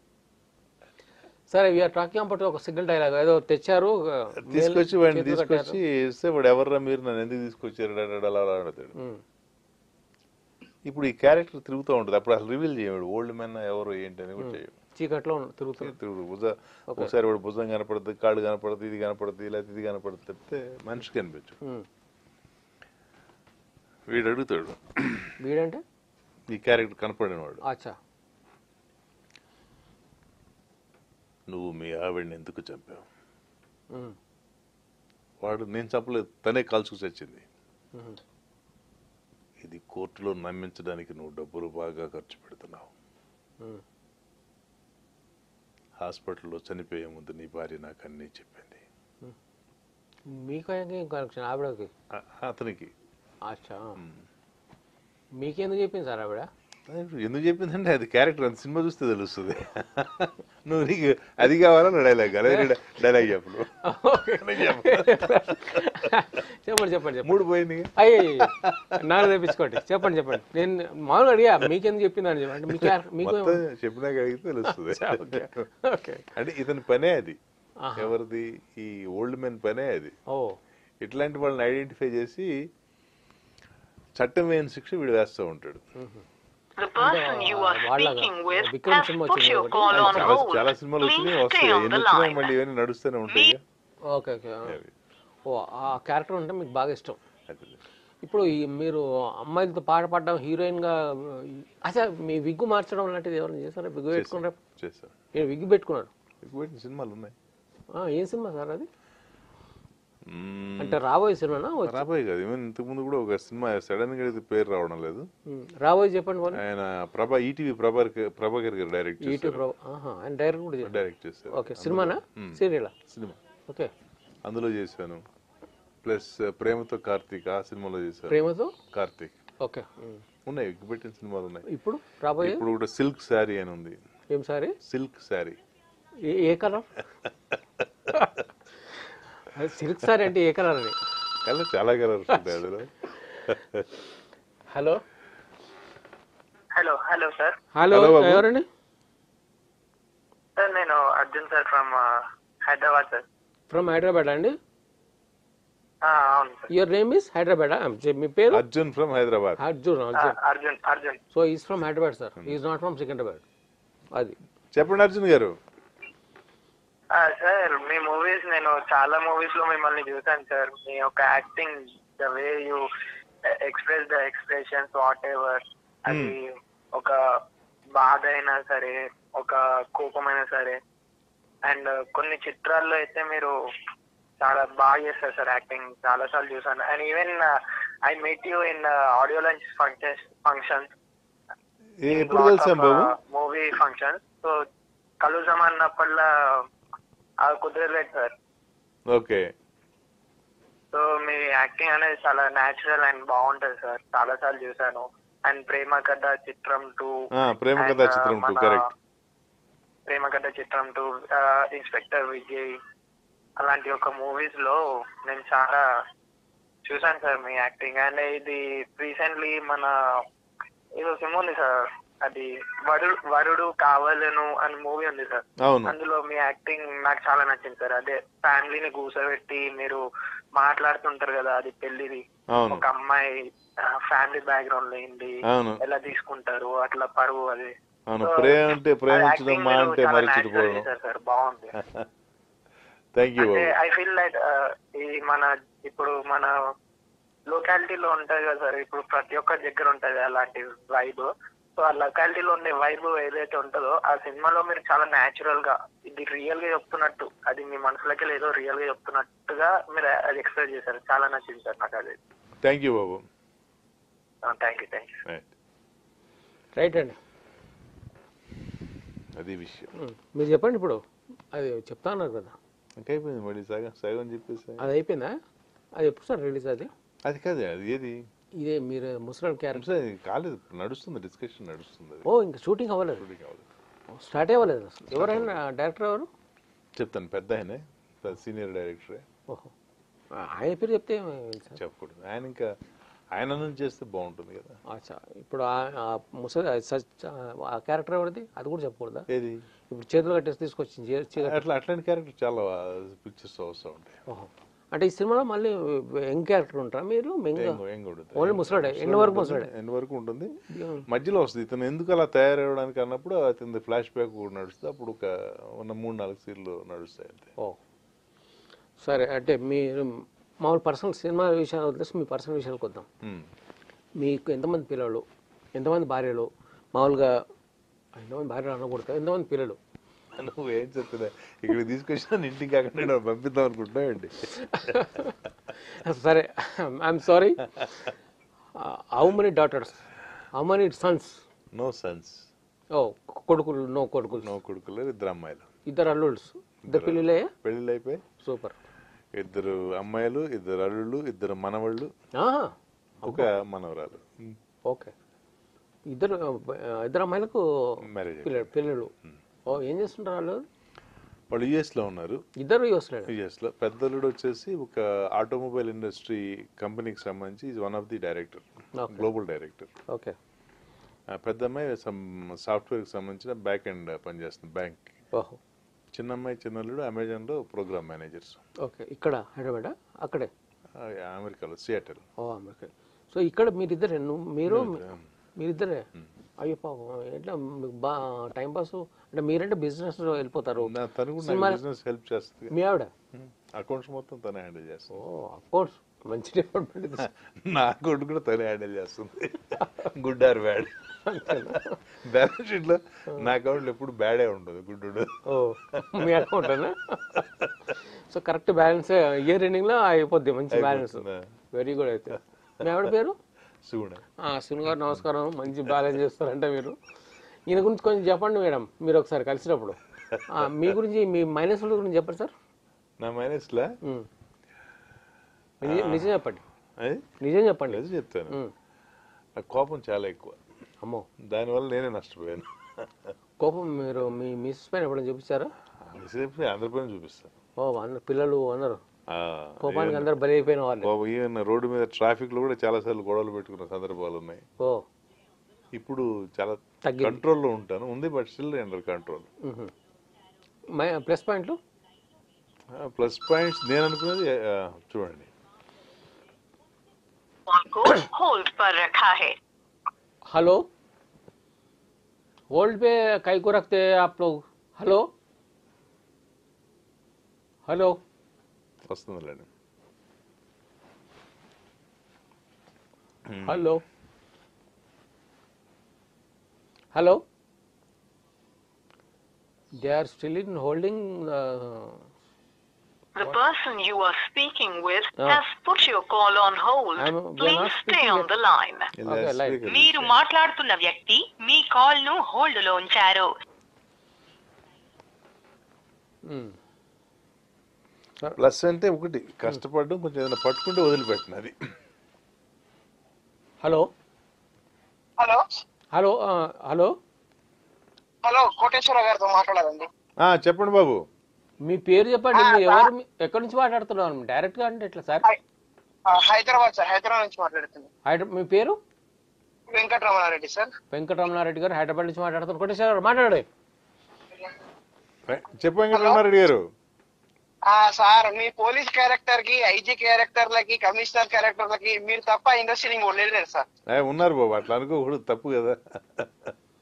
S1: సరే వీఆర్ టాకింగ్ అబౌట్ ఒక సింగిల్ డైలాగ్ ఏదో తెచ్చారు
S2: తీసుకొచ్చి వాడిని. తీసుకొచ్చి ఇస్తే వాడు ఎవర్రా మీరు? నన్ను ఎందుకు తీసుకొచ్చారు? అలా అడుగుతాడు. ఇప్పుడు ఈ క్యారెక్టర్ తిరుగుతూ ఉంటుంది. అప్పుడు అసలు రివీల్ చేయడు. ఓల్డ్ మెన్ ఎవరు ఏంటి అని కూడా చేయడు.
S1: చీకట్లో తిరుగుతుంది
S2: భుజ ఒకసారి వాడు భుజం కనపడుతుంది కాళ్ళు కనపడుతుంది ఇది కనపడుతుంది లేకపోతే ఇది కనపడుతుంది తప్పితే మనిషి కనిపించు. వీడు అడుగుతాడు
S1: వీడంటే?
S2: ఈ క్యారెక్టర్ కనపడిన వాడు
S1: అచ్చా.
S2: నువ్వు మీ ఆవిడని ఎందుకు చంపావు? వాడు నేను చంపలేదు తనే కాల్చుకు చచ్చింది. ఇది కోర్టులో నమ్మించడానికి నువ్వు డబ్బులు బాగా ఖర్చు పెడుతున్నావు. హాస్పిటల్లో చనిపోయే ముందు నీ భార్య నాకు అన్నీ చెప్పింది.
S1: మీకు కనెక్షన్ ఆవిడకి?
S2: అతనికి.
S1: మీకెందుకు చెప్పింది సార్ ఆవిడ?
S2: ఎందుకు చెప్పిందంటే అది క్యారెక్టర్ అంత సినిమా చూస్తే తెలుస్తుంది. నువ్వు నీకు అది కావాలా నా డైలాగ్ డైలాగ్ చెప్పు
S1: చెప్పండి చెప్పండి చెప్పండి
S2: మూడు పోయింది
S1: అయ్యి నాకు తెప్పించుకోండి చెప్పండి చెప్పండి నేను మామూలుగా అడిగా మీకెందుకు చెప్పిందని చెప్పండి. అంటే మీకు
S2: చెప్పినాక అడిగితే తెలుస్తుంది అంటే ఇతని పనే అది. ఎవరిది ఈ ఓల్డ్ మెన్ పనే అది
S1: ఓ
S2: ఇట్లాంటి వాళ్ళని ఐడెంటిఫై చేసి చట్టం వేయని శిక్ష వీడు వేస్తూ ఉంటాడు. చాలా సినిమాలు వచ్చినాయి. వస్తాయి. ఎన్ని వచ్చినా. మళ్ళీ ఇవన్నీ నడుస్తూనే ఉంటాయి?
S1: Okay okay. ఓ ఆ క్యారెక్టర్ అంటే మీకు బాగా ఇష్టం. ఇప్పుడు మీరు అమ్మాయిలతో పాట పాడడం హీరోయిన్గా అసలు మీ విగ్గు మార్చడం లాంటిది ఎవరైనా చేశారా? విగ్గు పెట్టుకున్నారా?
S2: చేస్తాను
S1: నేను విగ్గు పెట్టుకున్నాను
S2: ఎక్కువ పెట్టిన సినిమాలు ఉన్నాయి.
S1: ఆ, ఏం సినిమా సార్ అది. అంటే రాబోయే సినిమానా
S2: రాబోయే కాదు. ఈవెన్ ఇంతకుముందు కూడా ఒక సినిమా సడన్గా అయితే పేరు రావడం లేదు.
S1: రాబోయే చెప్పండి
S2: ఆయన ప్రభా ఈటీవీ ప్రభాకర్ ప్రభాకర్ గారు డైరెక్ట్ చేశారు.
S1: ఆయన డైరెక్ట్ కూడా చేశారు.
S2: డైరెక్ట్ చేశారు.
S1: ఓకే సినిమానా. సీరియలా?
S2: సినిమా.
S1: ఓకే.
S2: అందులో చేశాను. ప్లస్ ప్రేమతో కార్తీక్ ఆ సినిమాలో చేశాను
S1: ప్రేమతో?
S2: కార్తీక్.
S1: ఓకే.
S2: ఉన్నాయి పెట్టిన సినిమాలు ఉన్నాయి.
S1: ఇప్పుడు రాబోయే?
S2: ఇప్పుడు కూడా సిల్క్ శారీ అని ఉంది.
S1: ఏం సారీ
S2: సిల్క్ శారీ.
S1: ఏ- ఏ కలర్? సిల్క్ సారీ అంటే ఏ కలర్ అని
S2: కలర్ చాలా కలర్స్ ఉంటాయి అందులో.
S7: Hello. Hello hello
S1: sir.
S2: Hello Hello.
S1: ఎవరండి?
S7: సార్ నేను Arjun sir from Hyderabad sir.
S1: From Hyderabad అండి?
S7: అవును sir.
S1: Your name is Hyderabad మీ పేరు?
S2: Arjun from Hyderabad.
S1: Arjun Arjun.
S7: Arjun Arjun.
S1: So is from Hyderabad sir is not from Secunderabad అది.
S2: చెప్పండి అర్జున్ గారు.
S7: సార్ మీ మూవీస్ నేను చాలా మూవీస్లో మిమ్మల్ని చూసాను సార్. మీ యొక్క acting the way you express the expressions whatever అది ఒక బాధ అయినా సరే ఒక కోపమైనా సరే అండ్ కొన్ని చిత్రాల్లో అయితే మీరు చాలా బాగా చేస్తారు సార్ యాక్టింగ్ చాలా సార్లు చూసాను and even I meet you in
S2: audio launch function Babu?
S7: Movie function so కలుసాం అన్నప్పట్లో అది కుదరలేదు సార్.
S2: ఓకే.
S7: సో మీ యాక్టింగ్ అనేది చాలా న్యాచురల్ అండ్ బాగుంటది సార్. చాలా సార్లు చూసాను అండ్ ప్రేమ కథ చిత్రం టూ
S2: ప్రేమ కథా చిత్రం two, correct.
S7: ప్రేమకథ చిత్రం టు ఇన్స్పెక్టర్ విజయ్ అలాంటి ఒక మూవీస్లో నేను చాలా చూసాను సార్ మీ యాక్టింగ్. అండ్ ఇది రీసెంట్లీ మన ఏదో సినిమా ఉంది సార్. అది వరుడు వరుడు కావాలను అని మూవీ ఉంది సార్.
S2: అవును.
S7: అందులో మీ యాక్టింగ్ నాకు చాలా నచ్చింది సార్. అదే ఫ్యామిలీని కూర్చోబెట్టి మీరు మాట్లాడుతుంటారు కదా అది పెళ్ళిది
S2: అవును.
S7: ఒక అమ్మాయి ఫ్యామిలీ బ్యాక్గ్రౌండ్ లేనిది
S2: అవును.
S7: ఎలా తీసుకుంటారు అట్లా పరువు అది.
S2: అవును.
S7: So,
S2: ప్రేమ అంటే
S7: అది
S2: ప్రేమించడం
S7: acting
S2: మా
S7: మీరు
S2: అంటే
S7: చాలా
S2: మరి
S7: natural
S2: చెడిపోవడం
S7: చేశారు సార్. బాగుంది.
S2: థ్యాంక్ యూ
S7: అంటే
S2: బాబు.
S7: ఐ ఫీల్ లైక్ ఈ మన ఇప్పుడు మన లొకాలిటీలో ఉంటది కదా సార్. ఇప్పుడు ప్రతి ఒక్క దగ్గర ఉంటది అలాంటి వైబ్ సో ఆ లొకాలిటీలో ఉండే వైబ్ ఏదైతే ఉంటుందో ఆ సినిమాలో మీరు చాలా న్యాచురల్గా ఇది రియల్గా చెప్తున్నట్టు అది మీ మనసులోకి లేదో రియల్గా చెప్తున్నట్టుగా మీరు అది ఎక్స్ప్రెస్ చేశారు. చాలా నచ్చింది సార్ నాకు అది.
S2: Thank you Babu.
S7: Thank you thank you
S2: right
S1: right అండి.
S2: అది విషయం.
S1: మీరు చెప్పండి ఇప్పుడు. అది చెప్తా అన్నారు కదా.
S2: ఇంకా అయిపోయింది మళ్ళీ సగం సగం చెప్పేసి.
S1: అది అయిపోయిందా? అది ఎప్పుడు సార్ రిలీజ్ అది?
S2: అది కాదు అది ఏది?
S1: ఇదే మీరు ముసలాం క్యారెక్టర్.
S2: కాలేదు నడుస్తుంది డిస్కషన్ నడుస్తుంది.
S1: ఓ ఇంకా షూటింగ్ అవ్వలేదు. స్టార్ట్ అవ్వలేదు. అసలు. ఎవరైనా డైరెక్టర్ ఎవరు?
S2: చెప్తాను పెద్ద ఆయనే సీనియర్ డైరెక్టరే
S1: ఓహో. ఆయన పేరు చెప్తే
S2: చెప్పకూడదు. ఆయన ఇంకా ఆయన నుంచి చేస్తే బాగుంటుంది కదా.
S1: అచ్చా ఇప్పుడు ముసలి సచ్- ఆ క్యారెక్టర్ ఎవరిది? అది కూడా చెప్పకూడదా?
S2: ఏది?
S1: ఇప్పుడు చేతులు కట్టేసి తీసుకొచ్చింది చే- చే-
S2: అట్లా అట్లాంటి క్యారెక్టర్ చాలా పిక్చర్స్ వస్తూ ఉంటాయి.
S1: ఓహో. అంటే ఈ సినిమాలో మళ్ళీ యంగ్ క్యారెక్టర్ ఉంటారా మీరు. ఓన్లీ ముసలాడే ఎన్ని వరకు ముసలాడే?
S2: ఎన్ని వరకు ఉంటుంది? మధ్యలో వస్తుంది ఇతను. ఎందుకు అలా తయారవడానికి అన్నప్పుడు అతని ఫ్లాష్ బ్యాక్ కూడా నడుస్తుంది. అప్పుడు ఒక ఉన్న మూడు నాలుగు సీన్లు నడుస్తాయి అంతే.
S1: ఓ. సరే అంటే మీరు మామూలు పర్సనల్ సినిమా విషయాలు వదిలేసి మీ పర్సనల్ విషయాలకు వద్దాం. మీకు ఎంతమంది పిల్లలు ఎంతమంది భార్యలు మామూలుగా ఎంతమంది భార్యలు అనకూడదు ఎంతమంది పిల్లలు?
S2: నువ్వు చెప్తున్నా? ఇక్కడ తీసుకొచ్చిన ఇంటికి కాకుండా ఇక్కడ పంపిద్దాం అనుకుంటున్నావండి
S1: సరే I'm sorry how many daughters how many sons
S2: no sons
S1: ఓ కొడుకులు నో కొడుకులు.
S2: నో కొడుకులు ఇద్దరు అమ్మాయిలు.
S1: ఇద్దరు అల్లుడ్స్ ఇద్దరు పిల్లలే
S2: పెళ్ళిళ్ళు అయిపోయి
S1: సూపర్
S2: ఇద్దరు అమ్మాయిలు ఇద్దరు అల్లుళ్ళు ఇద్దరు మనవళ్ళు. ఒక మనవరాలు.
S1: ఓకే ఇద్దరు ఆ, ఇద్దరు అమ్మాయిలకు
S2: మ్యారేజ్
S1: పిల్లలు. పిల్లలు ఓ ఏం చేస్తుంటారు వాళ్ళు?
S2: వాళ్ళు యుఎస్లో ఉన్నారు.
S1: ఇద్దరు
S2: యుఎస్లో. పెద్దలుడు వచ్చేసి ఒక ఆటోమొబైల్ ఇండస్ట్రీ కంపెనీకి సంబంధించి is one of the
S1: director.
S2: Global director
S1: okay.
S2: పెద్ద అమ్మాయి సమ్ సాఫ్ట్వేర్కి సంబంధించిన బ్యాక్ ఎండ్ పనిచేస్తుంది బ్యాంక్
S1: ఓహో.
S2: చిన్న అమ్మాయి చిన్నల్లుడు అమెజాన్లో ప్రోగ్రామ్ మేనేజర్స్
S1: ఓకే. ఇక్కడ హైదరాబాద్? అక్కడే?
S2: అమెరికాలో సియాటల్
S1: ఓ అమెరికా. సో ఇక్కడ మీరిద్దరే? మీరు మీరిద్దరే? అయ్యో పాపం. ఎట్లా మీకు బా టైం పాస్? అంటే మీరంటే బిజినెస్ వెళ్ళిపోతారు.
S2: తను కూడా బిజినెస్ హెల్ప్ చేస్తుంది.
S1: మీ ఆవిడ?
S2: అకౌంట్స్ మొత్తం తనే హ్యాండిల్
S1: ఓ
S2: చేస్తుంది
S1: అఫ్కోర్స్ మంచి డిపార్ట్మెంట్
S2: నా అకౌంట్ కూడా తనే హ్యాండిల్ చేస్తుంది. గుడ్ ఆర్ బ్యాడ్ బ్యాలెన్స్ షీట్లో నా అకౌంట్ ఎప్పుడు బ్యాడే ఉండదు గుడ్ ఉండదు.
S1: ఓ మీ account so correct balance year ఎండింగ్లో అయిపోద్ది మంచి బ్యాలెన్స్? వెరీ గుడ్ అయితే. మీ ఆవిడ పేరు? సును గారు నమస్కారం మంచి బ్యాలెన్స్ చేస్తారంటే మీరు. ఈయన గురించి కొంచెం చెప్పండి మేడం మీరు ఒకసారి కలిసినప్పుడు. మీ గురించి మీ మైనస్ గురించి చెప్పండి సార్.
S2: నా మైనస్ లా
S1: ఉమ్. నిజం నిజం చెప్పండి. నిజం చెప్పండి.
S2: లేదు చెప్తాను. నాకు కోపం చాలా ఎక్కువ.
S1: అమ్మో.
S2: దానివల్ల నేనే నష్టపోయాను.
S1: కోపం మీరు మీ మిస్సెస్ పైన ఎప్పుడైనా చూపించారా?
S2: సేపు అందరిపైన చూపిస్తాను
S1: ఓ అందరు పిల్లలు అన్నారు. కోపానికి
S2: ఈవెన్
S1: అందరు బలి అయిపోయిన వాళ్ళు
S2: కోపం ఈవెన్ రోడ్డు మీద ట్రాఫిక్ లో కూడా చాలా సార్లు గొడవలు పెట్టుకున్న సందర్భాలు ఉన్నాయి
S1: ఓ
S2: ఇప్పుడు చాలా
S1: తగ్గింది.
S2: కంట్రోల్లో ఉంటాను ఉంది బట్ స్టిల్ అండర్ కంట్రోల్
S1: ఉహు. మై ప్లస్ పాయింట్లు
S2: ప్లస్ పాయింట్స్ నేను అనుకున్నది ఆ, చూడండి
S6: कॉल को होल्ड पर रखा है
S1: हेलो होल्ड पे कई को रखते हैं आप लोग हेलो हेलो
S2: ഫസ്റ്റ്
S1: നിലയാണ് Hello. Hello. they are still in holding. Uh,
S6: the what? person you are speaking with
S1: no.
S6: has put your call on hold.
S1: I'm,
S6: Please stay on the line.
S13: మీరు మాట్లాడుతున్న వ్యక్తి మీ కాల్ను హోల్డ్లో ఉంచారు
S1: hmm.
S2: ప్లస్ అంటే ఒకటి కష్టపడడం కొంచెం ఏదైనా పట్టుకుంటే వదిలిపెట్టిన అది.
S5: Hello?
S1: Hello? Hello hello?
S5: Hello Koteswara గారితో
S2: మాట్లాడారండి. చెప్పండి బాబు.
S1: మీ పేరు చెప్పండి మీరు ఎవరు ఎక్కడి నుంచి మాట్లాడుతున్నారు? డైరెక్ట్గా అంటే ఎట్లా సార్?
S5: హైదరాబాద్ సార్ హైదరాబాద్ నుంచి మాట్లాడుతున్నాను.
S1: హైదరాబాద్ మీ పేరు?
S5: వెంకటరమణారెడ్డి సార్.
S1: వెంకటరమణారెడ్డి గారు హైదరాబాద్ నుంచి మాట్లాడుతున్నారు. కోటేశ్వర గారు మాట్లాడే
S2: చెప్పు వెంకటరమణారెడ్డి గారు.
S5: ఆ సార్ మీ పోలీస్ క్యారెక్టర్కి ఐజీ క్యారెక్టర్లకి కమిషనర్ క్యారెక్టర్లకి మీరు తప్ప ఇండస్ట్రీ ఇంకోటి లేదు సార్.
S2: ఉన్నారు బాబు అట్లా అనుకోకూడదు తప్పు కదా.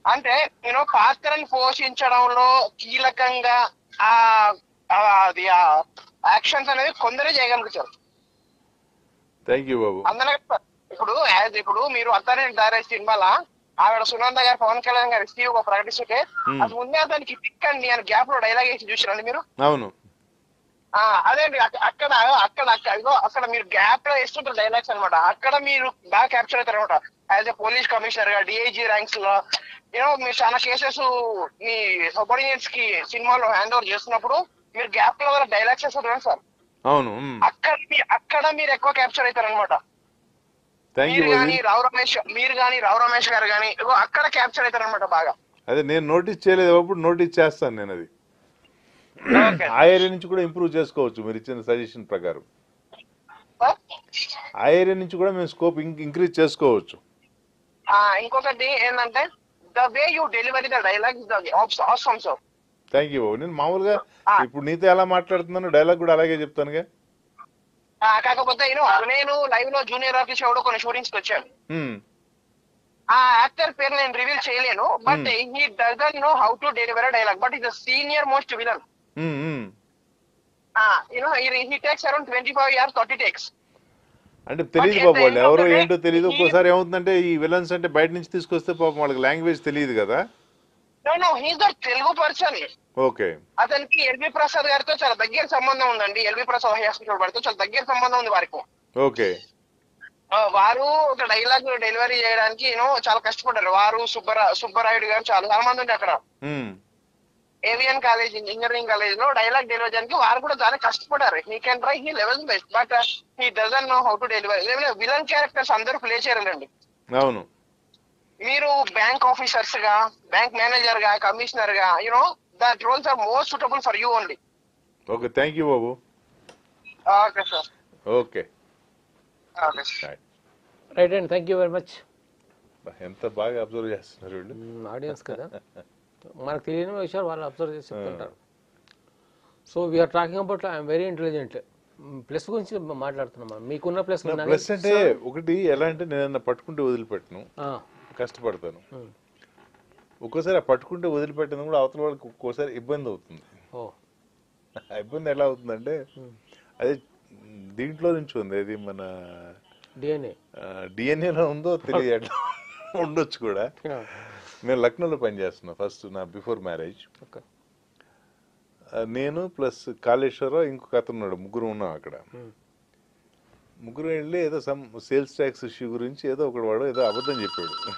S5: అంటే నేను పాత్రని పోషించడంలో కీలకంగా ఆ అది ఆ యాక్షన్స్ అనేవి కొందరే చేయగలుగుతారు
S2: థ్యాంక్ యూ బాబు.
S5: అందరూ ఇప్పుడు యాజ్ ఇప్పుడు మీరు అత్తానే దారే సినిమాలా ఆవిడ సునంద గారు పవన్ కళ్యాణ్ గారి ఒక ప్రకటిస్తుంటే
S2: Hmm.
S5: అది ముందే దానికి పిక్ అండి అని గ్యాప్లో డైలాగ్ వేసి చూసారండి మీరు?
S2: అవును.
S5: ఆ అదే అండి అక్క- అక్కడ అక్కడ అక్కడ అక్కడ మీరు గ్యాప్లో వేస్తుంటారు డైలాగ్స్ అన్నమాట. అక్కడ మీరు బాగా క్యాప్చర్ అవుతారు అనమాట యాజ్ ఎ పోలీస్ కమిషనర్గా డిఐజీ ర్యాంక్స్లో యూనో మీరు చాలా కేసెస్ మీ సబార్డినేట్స్కి సినిమాలో హ్యాండ్ ఓవర్ చేస్తున్నప్పుడు మీరు గ్యాప్లో డైలాగ్స్ వేస్తుంటారు సార్?
S2: అవును.
S5: అక్కడ మీ- అక్కడ మీరు ఎక్కువ క్యాప్చర్ అవుతారు అనమాట మీరు గాని రావు రమేష్ మీరు గాని రావు రమేష్ గారు ఇగో అక్కడ క్యాప్చర్ అవుతారు అనమాట బాగా.
S2: అదే నేను నోటీస్ చేయలేదు అప్పుడు నోటీస్ చేస్తాను నేను అది. ఆ ఏరియా నుంచి కూడా ఇంప్రూవ్ చేసుకోవచ్చు మీరు ఇచ్చిన సజెషన్ ప్రకారం. ఆ ఏరియా నుంచి కూడా మేము స్కోప్ ఇంక్రీజ్ చేసుకోవచ్చు.
S5: ఆ ఇంకొకటి ఏంటంటే the way you delivery the dialogue awesome sir.
S2: Thank you బాబు. నేను మామూలుగా ఇప్పుడు నీతో ఎలా మాట్లాడుతున్నాను డైలాగ్ కూడా అలాగే చెప్తానుగా.
S5: కాకపోతే నేను లైవ్లో జూనియర్ ఆర్టిస్ట్ ఎవడో కొన్ని షూటింగ్స్కి వచ్చాను. ఆ యాక్టర్ పేరు నేను రివీల్ చేయలేను but he doesn't know how to deliver dialogue but is senior most
S2: villain.
S5: You know he takes around twenty five years thirty takes
S2: అంటే తెలియదు
S5: the
S2: వాళ్ళు. ఎవరో ఏంటో తెలియదు ఒక్కోసారి ఏమవుతుందంటే ఈ విలన్స్ అంటే బయట నుంచి తీసుకొస్తే పాపం వాళ్ళకి లాంగ్వేజ్ తెలియదు కదా.
S5: No no he's the Telugu person
S2: okay
S5: అతనికి ఎల్వి ప్రసాద్ గారితో చాలా దగ్గర సంబంధం ఉందండి. ఎల్వి ప్రసాద్ హాస్పిటల్ వారితో చాలా దగ్గర సంబంధం ఉంది వారికి.
S2: ఓకే
S5: వారు ఒక డైలాగ్ డెలివరీ చేయడానికి యూనో చాలా కష్టపడ్డారు. వారు సుబ్బరా సుబ్బరాయుడు గారు చాలా చాలా మంది ఉండే అక్కడ.
S2: మ్.
S5: ఏవియన్ కాలేజ్ ఇంజనీరింగ్ కాలేజ్లో డైలాగ్ డెలివరీ చేయడానికి వారు కూడా చాలా కష్టపడ్డారు he can try he level best but he doesn't know how to delivery villain characters అందరూ ప్లే చేయరండి
S2: అవును.
S5: మీరు బ్యాంక్ ఆఫీసర్స్గా బ్యాంక్ మేనేజర్గా కమిషనర్గా you know that roles are most suitable for you only
S2: okay thank you Babu
S5: okay sir
S2: okay
S5: okay sir
S1: right అండి థ్యాంక్ యూ వెరీ మచ్
S2: ఎంత బాగా అబ్జర్వ్ చేస్తున్నారు
S1: ఆడియన్స్ కదా? మనకు తెలియని విషయాలు వాళ్ళు అబ్జర్వ్ చేసి చెప్తుంటారు. So we are talking about I'm very intelligent plus గురించి మాట్లాడుతున్నాం మీకున్న ప్లస్
S2: ప్లస్ అంటే ఒకటి ఎలా అంటే నేను పట్టుకుంటే వదిలిపెట్టను. కష్టపడతాను. ఒక్కోసారి ఆ పట్టుకుంటే వదిలిపెట్టడం కూడా అవతల వాళ్ళకి ఒక్కోసారి ఇబ్బంది అవుతుంది. ఇబ్బంది ఎలా అవుతుందంటే అది దీంట్లో నుంచి ఉంది. అది మన
S1: డిఎన్ఏ
S2: డిఎన్ఏలో ఉందో తెలియదు. ఉండొచ్చు కూడా. నేను లక్నోలో పనిచేస్తున్నా ఫస్ట్ నా బిఫోర్ మ్యారేజ్ నేను ప్లస్ కాళేశ్వరరావు ఇంకొక అతను ఉన్నాడు ముగ్గురు ఉన్నాం అక్కడ. ముగ్గురు వెళ్ళి ఏదో సమ్ సేల్స్ ట్యాక్స్ ఇష్యూ గురించి ఏదో ఒకడు వాడు ఏదో అబద్ధం చెప్పాడు.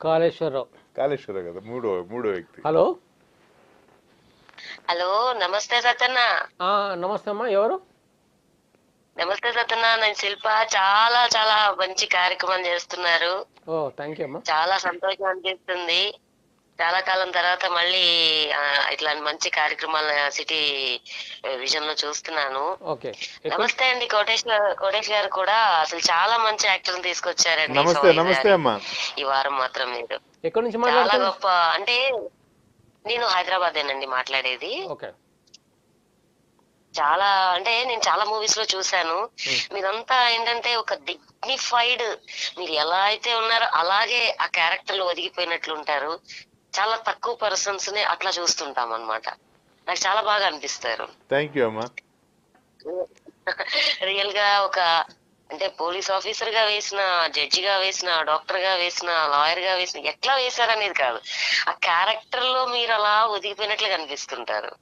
S1: కాళేశ్వరరావు.
S2: కాళేశ్వరరావు కదా మూడో మూడో వ్యక్తి.
S1: హలో?
S14: హలో నమస్తే సత్యన్న.
S1: ఆ, నమస్తే అమ్మా ఎవరు?
S14: నమస్తే సత్యన్న నేను శిల్ప. చాలా చాలా మంచి కార్యక్రమం చేస్తున్నారు. చాలా సంతోషం అనిపిస్తుంది. చాలా కాలం తర్వాత మళ్ళీ ఇట్లాంటి మంచి కార్యక్రమాలు సిటీ విజన్లో చూస్తున్నాను.
S1: ఓకే.
S14: నమస్తే అండి కోటేష్ గారు కోటేష్ గారు కూడా. అసలు చాలా మంచి యాక్టర్ తీసుకొచ్చారండి
S2: నమస్తే
S14: సౌమ్య
S2: నమస్తే
S14: గారు.
S2: అమ్మా.
S14: ఈ వారం మాత్రం మీరు.
S1: ఎక్కడి నుంచి
S14: చాలా గొప్ప అంటే నేను హైదరాబాదేనండి మాట్లాడేది.
S1: ఓకే.
S14: చాలా అంటే నేను చాలా మూవీస్లో చూశాను. మీరంతా ఏంటంటే ఒక డిగ్నిఫైడ్ మీరు ఎలా అయితే ఉన్నారో అలాగే ఆ క్యారెక్టర్లో ఒదిగిపోయినట్లు ఉంటారు. చాలా తక్కువ పర్సన్స్ని అట్లా చూస్తుంటాం అన్నమాట. నాకు చాలా బాగా అనిపిస్తారు.
S2: థ్యాంక్ యూ అమ్మా.
S14: రియల్గా ఒక అంటే పోలీస్ ఆఫీసర్గా వేసిన జడ్జి గా వేసిన డాక్టర్గా వేసిన లాయర్గా వేసిన ఎట్లా వేశారనేది కాదు. ఆ క్యారెక్టర్లో మీరు అలా ఒదిగిపోయినట్లు కనిపిస్తుంటారు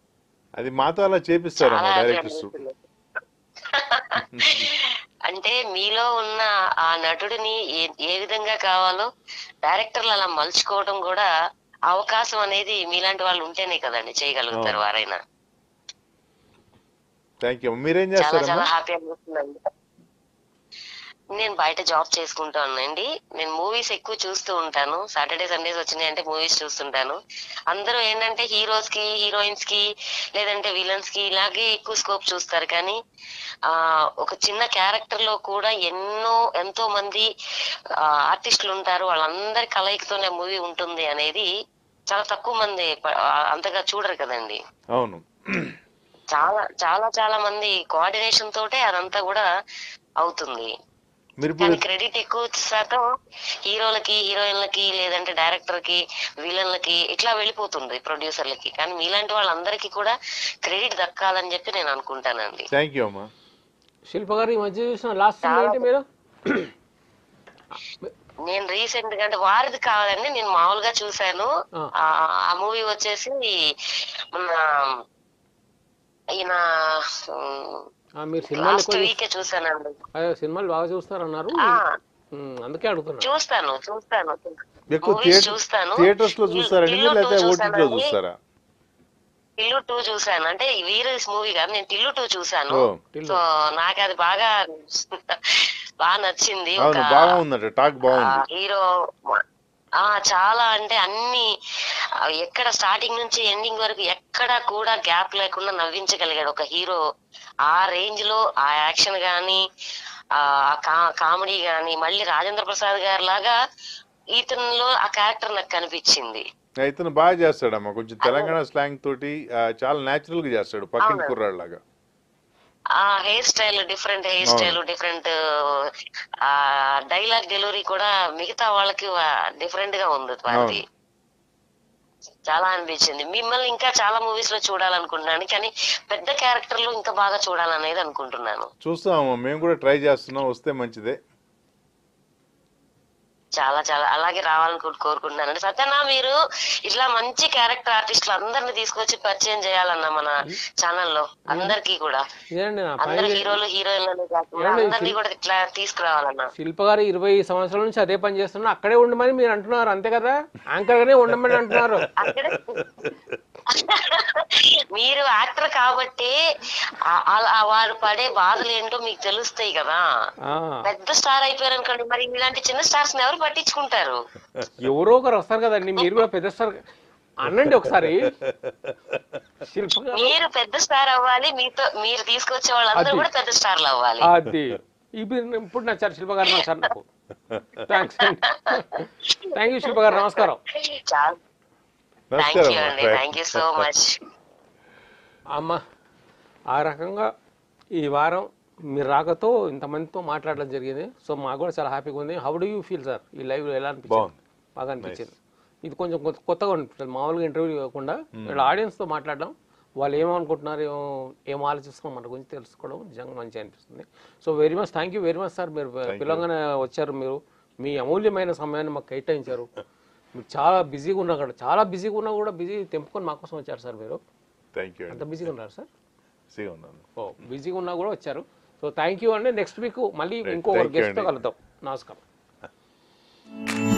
S2: అది మాతో అలా డైరెక్టర్స్.
S14: అంటే మీలో ఉన్న ఆ నటుడిని ఏ విధంగా కావాలో డైరెక్టర్లు అలా మలుచుకోవడం కూడా అవకాశం అనేది మీలాంటి వాళ్ళు ఉంటేనే కదండి చేయగలుగుతారు. వారైనా.
S2: థ్యాంక్ యూ మీరేం
S14: చాలా చాలా హ్యాపీ అనిపిస్తుందండి నేను బయట జాబ్ చేసుకుంటానండి నేను మూవీస్ ఎక్కువ చూస్తూ ఉంటాను. సాటర్డే సండేస్ వచ్చినాయి అంటే మూవీస్ చూస్తుంటాను. అందరూ ఏంటంటే హీరోస్కి హీరోయిన్స్కి లేదంటే విలన్స్కి ఇలాగే ఎక్కువ స్కోప్ చూస్తారు. కానీ ఆ ఒక చిన్న క్యారెక్టర్లో కూడా ఎన్నో ఎంతో మంది ఆర్టిస్టులు ఉంటారు. వాళ్ళందరి కలయికతోనే మూవీ ఉంటుంది అనేది చాలా తక్కువ మంది అంతగా చూడరు కదండి.
S2: అవును.
S14: చాలా చాలా చాలా మంది కోఆర్డినేషన్ తోటే అదంతా కూడా అవుతుంది.
S2: మీరు
S14: క్రెడిట్ ఎక్కువ శాతం హీరోలకి హీరోయిన్లకి లేదంటే డైరెక్టర్కి విలన్లకి ఇట్లా వెళ్ళిపోతుంది ప్రొడ్యూసర్లకి కానీ మీలాంటి వాళ్ళందరికీ కూడా క్రెడిట్ దక్కాలని చెప్పి నేను అనుకుంటానండి.
S2: థ్యాంక్ యూ అమ్మా.
S1: శిల్ప గారు ఈ మధ్య చూసిన లాస్ట్ ఏంటి మీరు?
S14: నేను రీసెంట్గా అంటే వారిది కాదండి నేను మామూలుగా చూశాను.
S1: ఆ.
S14: మూవీ వచ్చేసి మన ఈయన
S1: మీరు సినిమాలు
S14: చూసానండి
S1: అదే సినిమాలు బాగా చూస్తారన్నారు. అందుకే అడుగుతున్నా.
S14: చూస్తాను చూస్తాను.
S2: ఎక్కువ
S14: చూస్తాను. థియేటర్స్లో
S2: చూస్తారండి లేకపోతే
S14: టూ
S2: ఓటీటీలో
S14: చూసానండి.
S2: చూస్తారా?
S14: టిల్లు టూ చూసాను అంటే వీర మూవీ కాదు నేను టిల్లు టూ చూసాను. సో నాకు అది బాగా బాగా నచ్చింది.
S2: టాక్ బాగుంది.
S14: హీరో ఆ చాలా అంటే అన్ని ఎక్కడ స్టార్టింగ్ నుంచి ఎండింగ్ వరకు ఎక్కడ కూడా గ్యాప్ లేకుండా నవ్వించగలిగాడు ఒక హీరో. ఆ రేంజ్లో ఆ యాక్షన్ గాని ఆ కామెడీ గాని మళ్ళీ రాజేంద్ర ప్రసాద్ గారి లాగా ఇతనిలో ఆ క్యారెక్టర్ నాకు కనిపించింది.
S2: ఇతను బాగా చేస్తాడమ్మా. కొంచెం తెలంగాణ స్లాంగ్ తోటి చాలా న్యాచురల్గా చేస్తాడు పక్కింటి
S14: అవును.
S2: కుర్రాళ్ళలాగా.
S14: ఆ hair style different
S2: hair.
S14: Style different ఆ డైలాగ్ డెలివరీ కూడా మిగతా వాళ్ళకి డిఫరెంట్గా ఉంది వారిది. చాలా అనిపించింది. మిమ్మల్ని ఇంకా చాలా మూవీస్లో చూడాలనుకుంటున్నాను కానీ పెద్ద క్యారెక్టర్లు ఇంకా బాగా చూడాలనేది అనుకుంటున్నాను.
S2: చూస్తామమ్మా మేము కూడా ట్రై చేస్తున్నాం. వస్తే మంచిదే.
S14: చాలా చాలా. అలాగే రావాలని కో- కోరుకుంటున్నాను. సత్యనా మీరు ఇట్లా మంచి క్యారెక్టర్ ఆర్టిస్టులు అందరిని తీసుకొచ్చి పరిచయం చేయాలన్న మన ఛానల్లో అందరికీ కూడా. అందరు హీరోలు
S1: ఏమండి,
S14: అందరినీ కూడా ఇట్లా తీసుకురావాలన్నా.
S1: శిల్ప గారు ఇరవై సంవత్సరాల నుంచి అదే పని చేస్తున్నా అక్కడే ఉండమని మీరు అంటున్నారు. అంతే కదా? యాంకర్ గానే ఉండమని అంటున్నారు.
S14: అక్కడే మీరు యాక్టర్ కాబట్టి వారు పడే బాధలు ఏంటో మీకు తెలుస్తాయి కదా. పెద్ద స్టార్ అయిపోయారు అనుకోండి మరి ఇలాంటి చిన్న స్టార్స్ ఎవరు పట్టించుకుంటారు?
S1: ఎవరో ఒకరు వస్తారు కదండి మీరు కూడా పెద్ద స్టార్ అనండి ఒకసారి.
S14: మీరు పెద్ద స్టార్ అవ్వాలి మీతో మీరు తీసుకొచ్చే వాళ్ళందరూ. కూడా పెద్ద స్టార్లు అవ్వాలి.
S1: అది. ఇప్పుడు నచ్చారు శిల్ప గారు నచ్చారు నాకు. థ్యాంక్స్ థ్యాంక్ యూ శిల్ప గారు. నమస్కారం
S14: చాలా థ్యాంక్
S2: నమస్కారం
S14: యూ
S2: అమ్మా.
S14: మచ్
S1: ఆ రకంగా ఈ వారం మీరు రాకతో ఇంతమందితో మాట్లాడడం జరిగింది. సో మాకు కూడా చాలా హ్యాపీగా ఉంది. How do you feel sir ఈ లైవ్ ఎలా అనిపించింది. బాగా అనిపించింది. ఇది కొంచెం కొత్త- కొత్తగా ఉంటుంది మామూలుగా ఇంటర్వ్యూ కాకుండా ఇక్కడ ఆడియన్స్తో మాట్లాడడం. వాళ్ళు ఏమనుకుంటున్నారు ఏం ఏం ఆలోచిస్తున్నాం మన గురించి తెలుసుకోవడం నిజంగా మంచిగా అనిపిస్తుంది. So very much thank you very much sir మీరు పిలవగానే వచ్చారు మీరు. మీ అమూల్యమైన సమయాన్ని మాకు కేటాయించారు. మీరు చాలా బిజీగా ఉన్నా కూడా చాలా బిజీగా ఉన్నా కూడా బిజీ తెంపుకొని మాకోసం వచ్చారు సార్ మీరు.
S2: థ్యాంక్ యూ
S1: అంత బిజీగా ఉన్నారు సార్?
S2: బిజీగా
S1: ఓ బిజీగా ఉన్నా కూడా వచ్చారు. సో థ్యాంక్ యూ అండి. నెక్స్ట్ వీక్ మళ్ళీ
S2: ఇంకో
S1: గెస్ట్తో కలుద్దాం. నమస్కారం.